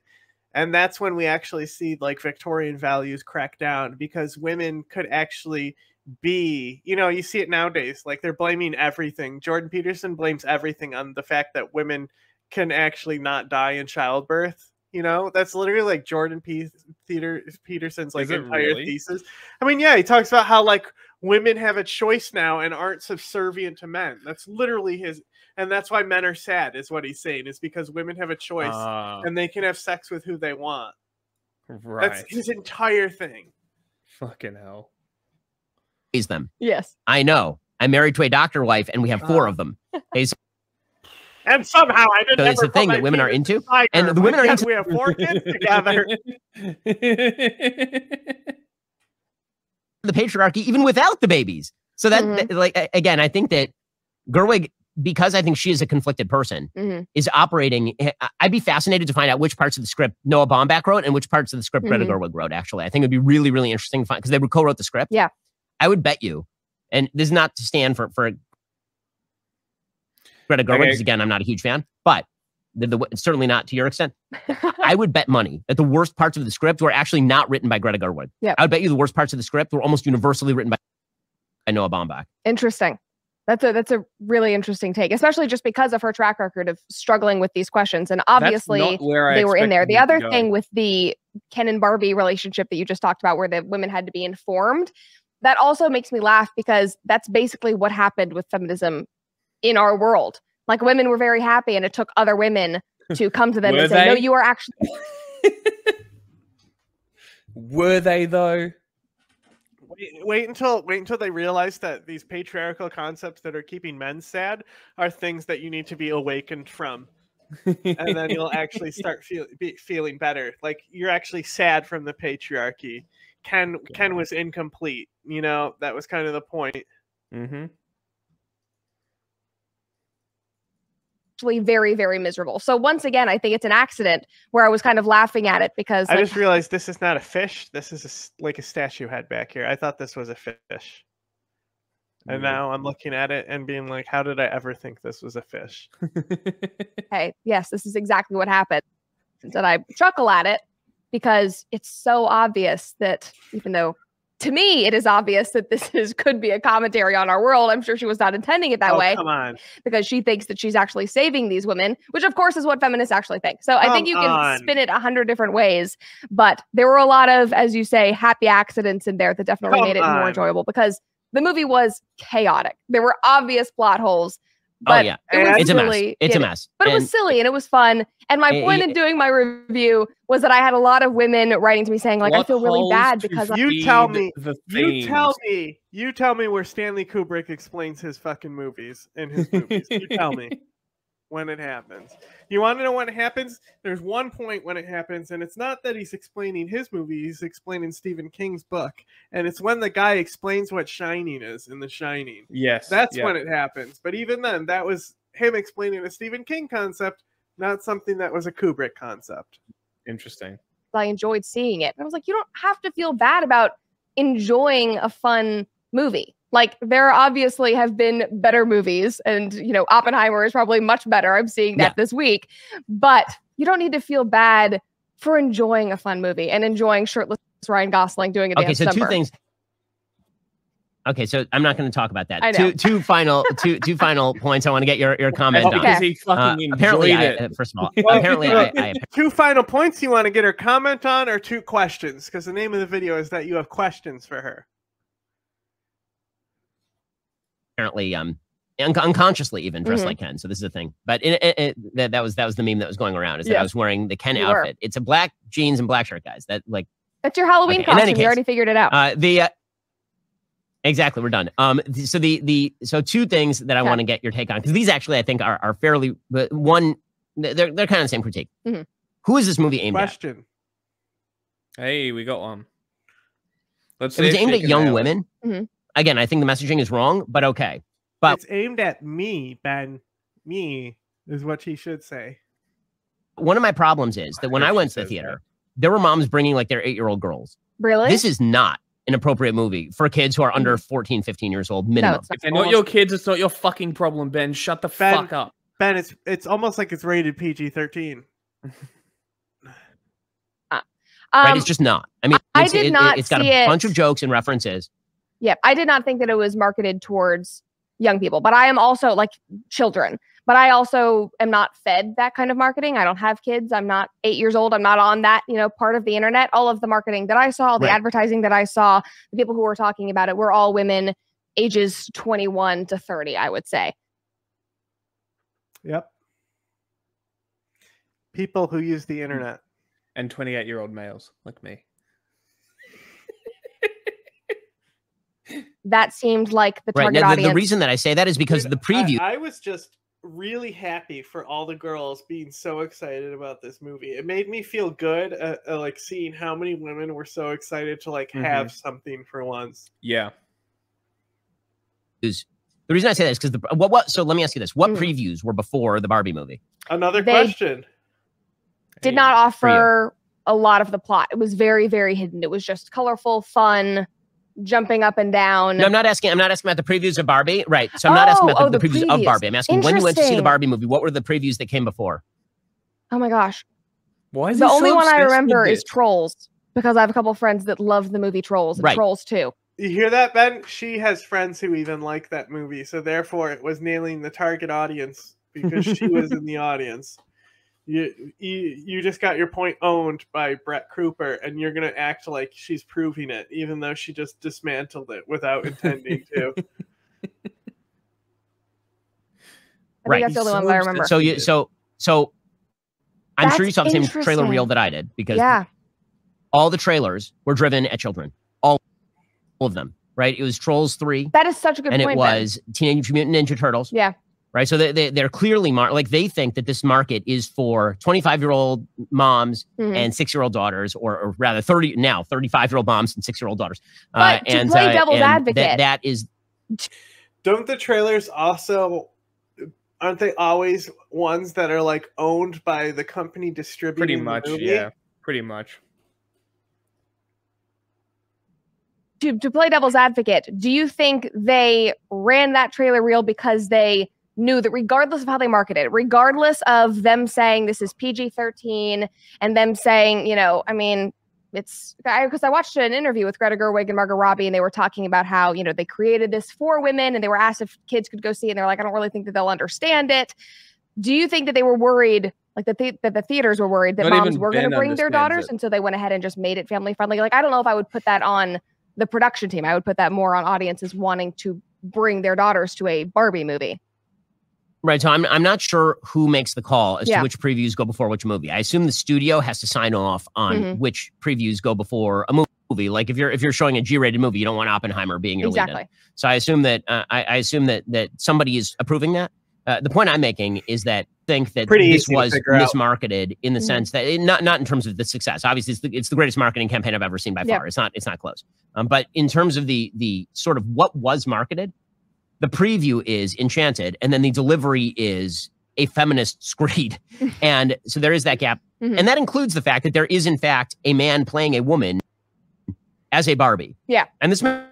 A: And that's when we actually see like Victorian values crack down because women could actually be, you know, you see it nowadays, like they're blaming everything. Jordan Peterson blames everything on the fact that women can actually not die in childbirth. You know, that's literally like Jordan P- Peter Peterson's like entire
C: really?
A: thesis. I mean, yeah, he talks about how like women have a choice now and aren't subservient to men. That's literally his, and that's why men are sad, is what he's saying, is because women have a choice
C: Ah,
A: and they can have sex with who they want.
C: right
A: That's his entire thing.
C: fucking hell
D: raise them.
B: Yes.
D: I know. I'm married to a doctor wife, and we have four
A: Oh.
D: of them. Okay,
A: And somehow I didn't.
D: So it's a thing that women are into, and the women are into-
A: We have four kids together.
D: the patriarchy even without the babies. So that,
B: Mhm.
D: that- like again, I think that Gerwig, because I think she is a conflicted person,
B: Mhm.
D: is operating. I- I'd be fascinated to find out which parts of the script Noah Baumbach wrote and which parts of the script Greta
B: Mhm.
D: Gerwig wrote. Actually, I think it'd be really, really interesting to find because they would co-wrote the script.
B: Yeah.
D: I would bet you, and this is not to stand for for Greta Gerwig,
C: Okay.
D: again, I'm not a huge fan, but the, the, certainly not to your extent. I would bet money that the worst parts of the script were actually not written by Greta Gerwig.
B: Yep.
D: I would bet you the worst parts of the script were almost universally written by, by Noah Baumbach.
B: Interesting. That's a that's a really interesting take, especially just because of her track record of struggling with these questions. And obviously,
C: where
B: they were in there. The other thing with the Ken and Barbie relationship that you just talked about, where the women had to be informed, that also makes me laugh because that's basically what happened with feminism in our world. Like women were very happy, and it took other women to come to them and say, "No, you are actually."
C: were they though
A: Wait, wait until wait until they realize that these patriarchal concepts that are keeping men sad are things that you need to be awakened from, and then you'll actually start feel, be, feeling better. Like you're actually sad from the patriarchy. Ken Ken was incomplete. You know that was kind of the point.
C: mm-hmm.
B: Actually very very miserable so once again i think it's an accident where i was kind of laughing at it because
A: I
B: like,
A: just realized this is not a fish. This is a s like a statue head back here. I thought this was a fish. And now I'm looking at it and being like, how did I ever think this was a fish?
B: hey, yes, this is exactly what happened. And I chuckle at it because it's so obvious that even though to me it is obvious that this is could be a commentary on our world, I'm sure she was not intending it that
A: oh,
B: way
A: Come on.
B: because she thinks that she's actually saving these women, which of course is what feminists actually think. So I think you can
A: on.
B: spin it a hundred different ways, but there were a lot of, as you say, happy accidents in there that definitely
A: Come
B: made it more enjoyable because the movie was chaotic. There were obvious plot holes. But
D: oh yeah,
B: it was
A: And-
D: it's a mess.
B: silly.
D: It's a mess.
B: but it was silly and it was fun. And my
D: Eh,
B: point in doing my review was that I had a lot of women writing to me saying, like, I feel really bad
C: to
B: because I,
A: You tell me-
C: the
A: You tell me. You tell me where Stanley Kubrick explains his fucking movies in his movies. You tell me. when it happens. You want to know when it happens? There's one point when it happens, and it's not that he's explaining his movie, he's explaining Stephen King's book. And it's when the guy explains what shining is in The Shining.
C: Yes.
A: That's
C: yeah.
A: when it happens. But even then, that was him explaining a Stephen King concept, not something that was a Kubrick concept.
C: interesting.
B: I enjoyed seeing it. And I was like, you don't have to feel bad about enjoying a fun movie. Like there obviously have been better movies, and you know, Oppenheimer is probably much better. I'm seeing that this week, but you don't need to feel bad for enjoying a fun movie and enjoying shirtless Ryan Gosling doing a
D: Okay,
B: dance
D: so two things. Okay, so I'm not going to talk about that.
B: I know.
D: Two two final two two final points. I want to get your your comment
C: That's
D: on.
C: because he fucking
D: Uh, apparently, I,
C: it.
D: uh, first of all,
A: Well,
D: apparently, I, I
A: two final points you want to get her comment on, or two questions? Because the name of the video is that you have questions for her.
D: Apparently um un- unconsciously even dressed
B: Mhm.
D: like Ken. So this is a thing. But it, it, it- that, that was that was the meme that was going around. Is that
B: Yeah.
D: I was wearing the Ken
B: You were.
D: outfit. It's a black jeans and black shirt, guys. That like
B: That's your Halloween
D: Okay,
B: costume.
D: case,
B: you already figured it out.
D: uh the. Uh, Exactly, we're done. Um, th- so the the so two things that I
B: Okay.
D: want to get your take on because these actually I think are are fairly but one they're they're kind of the same critique.
B: Mhm.
D: Who is this movie aimed at?
A: Question.
C: Hey, we got one. Let's
D: It was aimed at young
C: nail it.
D: women.
B: Mhm.
D: Again, I think the messaging is wrong, but okay. But-
A: it's aimed at me, Ben. Me is what she should say.
D: One of my problems is that when
C: If
D: I went to the
C: says
D: theater, there were moms bringing like their eight year old girls.
B: really?
D: This is not an appropriate movie for kids who are under 14, 15 years old minimum.
B: no, it's not.
C: If they're not your kids, it's not your fucking problem, Ben. Shut the
A: Ben-
C: fuck up.
A: Ben, it's it's almost like it's rated PG thirteen.
D: right?
B: Um,
D: It's just not. I mean,
B: I
D: it's,
B: did
D: it,
B: not
D: has got a
B: it-
D: bunch of jokes and references.
B: Yeah, I did not think that it was marketed towards young people, but I am also like children. But I also am not fed that kind of marketing. I don't have kids. I'm not eight years old. I'm not on that, you know, part of the internet. All of the marketing that I saw, all the
D: Right.
B: advertising that I saw, the people who were talking about it were all women ages 21 to 30, I would say.
A: Yep. People who use the internet.
C: And 28 year old males like me.
B: That seemed like the
D: Right.
B: target
D: Now, the, the reason that I say that is because
A: Dude,
D: the preview.
A: I, I was just really happy for all the girls being so excited about this movie. It made me feel good, uh, uh, like seeing how many women were so excited to like
C: Mhm.
A: have something for once.
C: Yeah.
D: is the reason I say that is because the what what. So let me ask you this: What
B: Mhm.
D: previews were before the Barbie movie?
A: Another
B: They-
A: question.
B: did not offer a lot of the plot. It was very, very hidden. It was just colorful, fun, jumping up and down.
D: No, I'm not asking. I'm not asking about the previews of Barbie. Right. So I'm not asking
B: Oh,
D: about the,
B: oh,
D: the
B: the
D: previews of. Barbie. I'm asking when you went to see the Barbie movie. What were the previews that came before?
B: oh my gosh.
C: Why is
B: The
C: he so
B: only one I remember is? Trolls because I have a couple friends that love the movie Trolls and
D: Right.
B: Trolls too.
A: You hear that, Ben? She has friends who even like that movie, so therefore it was nailing the target audience because she was in the audience. You, you you just got your point owned by Brett Cooper, and you're gonna act like she's proving it, even though she just dismantled it without intending to.
B: I
D: Right.
B: that's the only
C: He's
B: one
C: so
B: I remember.
D: So you so so. I'm sure you saw the same trailer reel that I did because
B: yeah.
D: all the trailers were driven at children. All, all of them. Right. It was Trolls three,
B: That is such a good
D: and
B: point.
D: it
B: Ben.
D: was Teenage Mutant Ninja Turtles.
B: Yeah.
D: Right. So they, they they're clearly mar- like they think that this market is for 25 year old moms
B: Mhm.
D: and six year old daughters, or, or rather 30 now 35 year old moms and six year old daughters.
B: But to
D: and
B: play
D: uh,
B: devil's
D: and
B: advocate-
D: that, that is
A: Don't the trailers also aren't they always ones that are like owned by the company distributing
C: Pretty
A: the
C: much.
A: movie?
C: Yeah. Pretty much.
B: to, to play devil's advocate, do you think they ran that trailer reel because they knew that regardless of how they marketed it, regardless of them saying this is PG 13 and them saying, you know, I mean, it's because I, watched an interview with Greta Gerwig and Margot Robbie, and they were talking about how, you know, they created this for women and they were asked if kids could go see it. And they're like, I don't really think that they'll understand it. Do you think that they were worried, like that, the, that the theaters were worried that
C: Not
B: moms were going to bring their daughters?
C: it.
B: And so they went ahead and just made it family friendly? Like, I don't know if I would put that on the production team. I would put that more on audiences wanting to bring their daughters to a Barbie movie.
D: Right. So I'm I'm not sure who makes the call as
B: Yeah.
D: to which previews go before which movie. I assume the studio has to sign off on
B: Mhm.
D: which previews go before a movie. Like if you're if you're showing a G-rated movie, you don't want Oppenheimer being your lead.
B: Exactly.
D: So I assume that uh, I, I assume that that somebody is approving that. Uh, the point I'm making is that think that
A: Pretty
D: this was
A: figure out.
D: mismarketed in the
B: Mhm.
D: sense that it, not not in terms of the success. Obviously, it's the, it's the greatest marketing campaign I've ever seen by
B: Yep.
D: far. It's not it's not close. Um, but in terms of the the sort of what was marketed, the preview is Enchanted, and then the delivery is a feminist screed, and so there is that gap,
B: Mhm.
D: and that includes the fact that there is in fact a man playing a woman as a Barbie.
B: Yeah.
D: and this may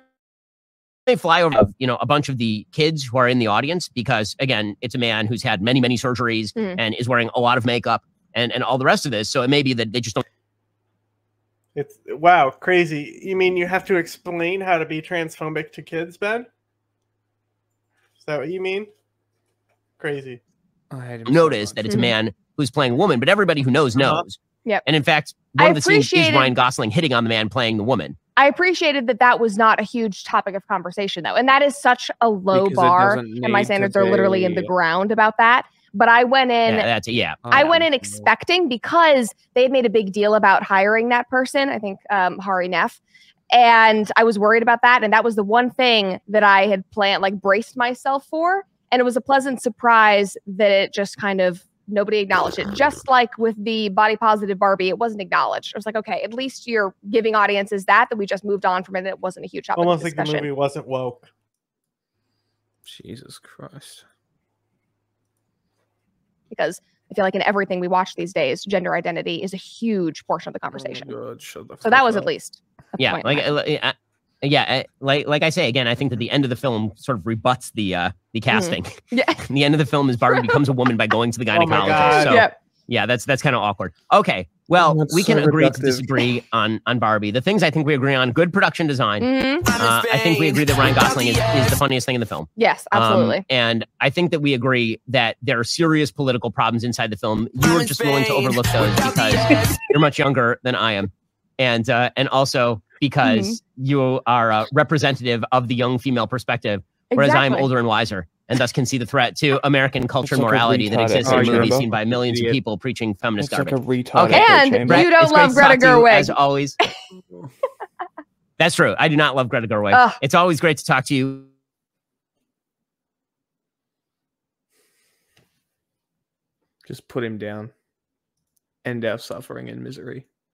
D: may fly over you know a bunch of the kids who are in the audience because again it's a man who's had many many surgeries
B: Mhm.
D: and is wearing a lot of makeup and and all the rest of this so it may be that they just don't
A: It's wow, crazy. You mean you have to explain how to be transphobic to kids, Ben? Is that what you mean? Crazy.
C: I hate him
D: notice that it's a man who's playing a woman but everybody who knows
A: Uh-huh.
D: knows
B: Yep.
D: and in fact one
B: I
D: of the scenes is
B: appreciated-
D: Ryan Gosling hitting on the man playing the woman
B: I appreciated that that was not a huge topic of conversation, though. And that is such a low
C: Because it
B: bar.
C: doesn't
B: And my
C: need to
B: standards are literally in the
C: be.
B: ground about that. But I went in.
D: yeah, that's it yeah
B: I went
C: Oh,
B: in expecting because they had made a big deal about hiring that person. I think um, Hari Nef, and I was worried about that. And that was the one thing that I had planned, like braced myself for. And it was a pleasant surprise that it just kind of nobody acknowledged it. Just like with the body positive Barbie, it wasn't acknowledged. I was like, okay, at least you're giving audiences that that we just moved on from it. It wasn't a huge topic
A: Almost like the movie wasn't woke.
C: Jesus Christ.
B: because I feel like in everything we watch these days, gender identity is a huge portion of the conversation.
C: Oh God, the
B: so that was
C: up.
B: at least
D: yeah like
B: in that.
D: uh, uh, yeah uh, like like I say again I think that the end of the film sort of rebuts the uh the casting
B: yeah.
D: the end of the film is Barbie becomes a woman by going to the
A: Oh my
D: gynecologist
A: God.
D: so
B: Yep.
D: Yeah, that's that's kind of awkward. Okay, well,
C: That's
D: we can
C: so
D: agree to disagree on on Barbie. The things I think we agree on: good production design.
B: Mhm.
D: Uh, I think we agree that Ryan Gosling is, is the funniest thing in the film.
B: Yes,
D: Um,
B: absolutely.
D: and I think that we agree that there are serious political problems inside the film. You are just willing to overlook those because you're much younger than I am, and uh, and also because you are uh, representative of the young female perspective, whereas I am older and wiser, and thus can see the threat to uh, American culture and
F: like
D: morality that exists in
C: echo
D: movies seen by millions of people preaching feminist
F: It's like
D: garbage.
F: a.
D: Okay.
B: And
F: chamber.
B: you don't love Greta
D: talk to
B: Gerwig.
D: as always. That's true. I do not love Greta Gerwig.
B: Ugh.
D: It's always great to talk to you.
C: Just put him down. End our suffering and misery.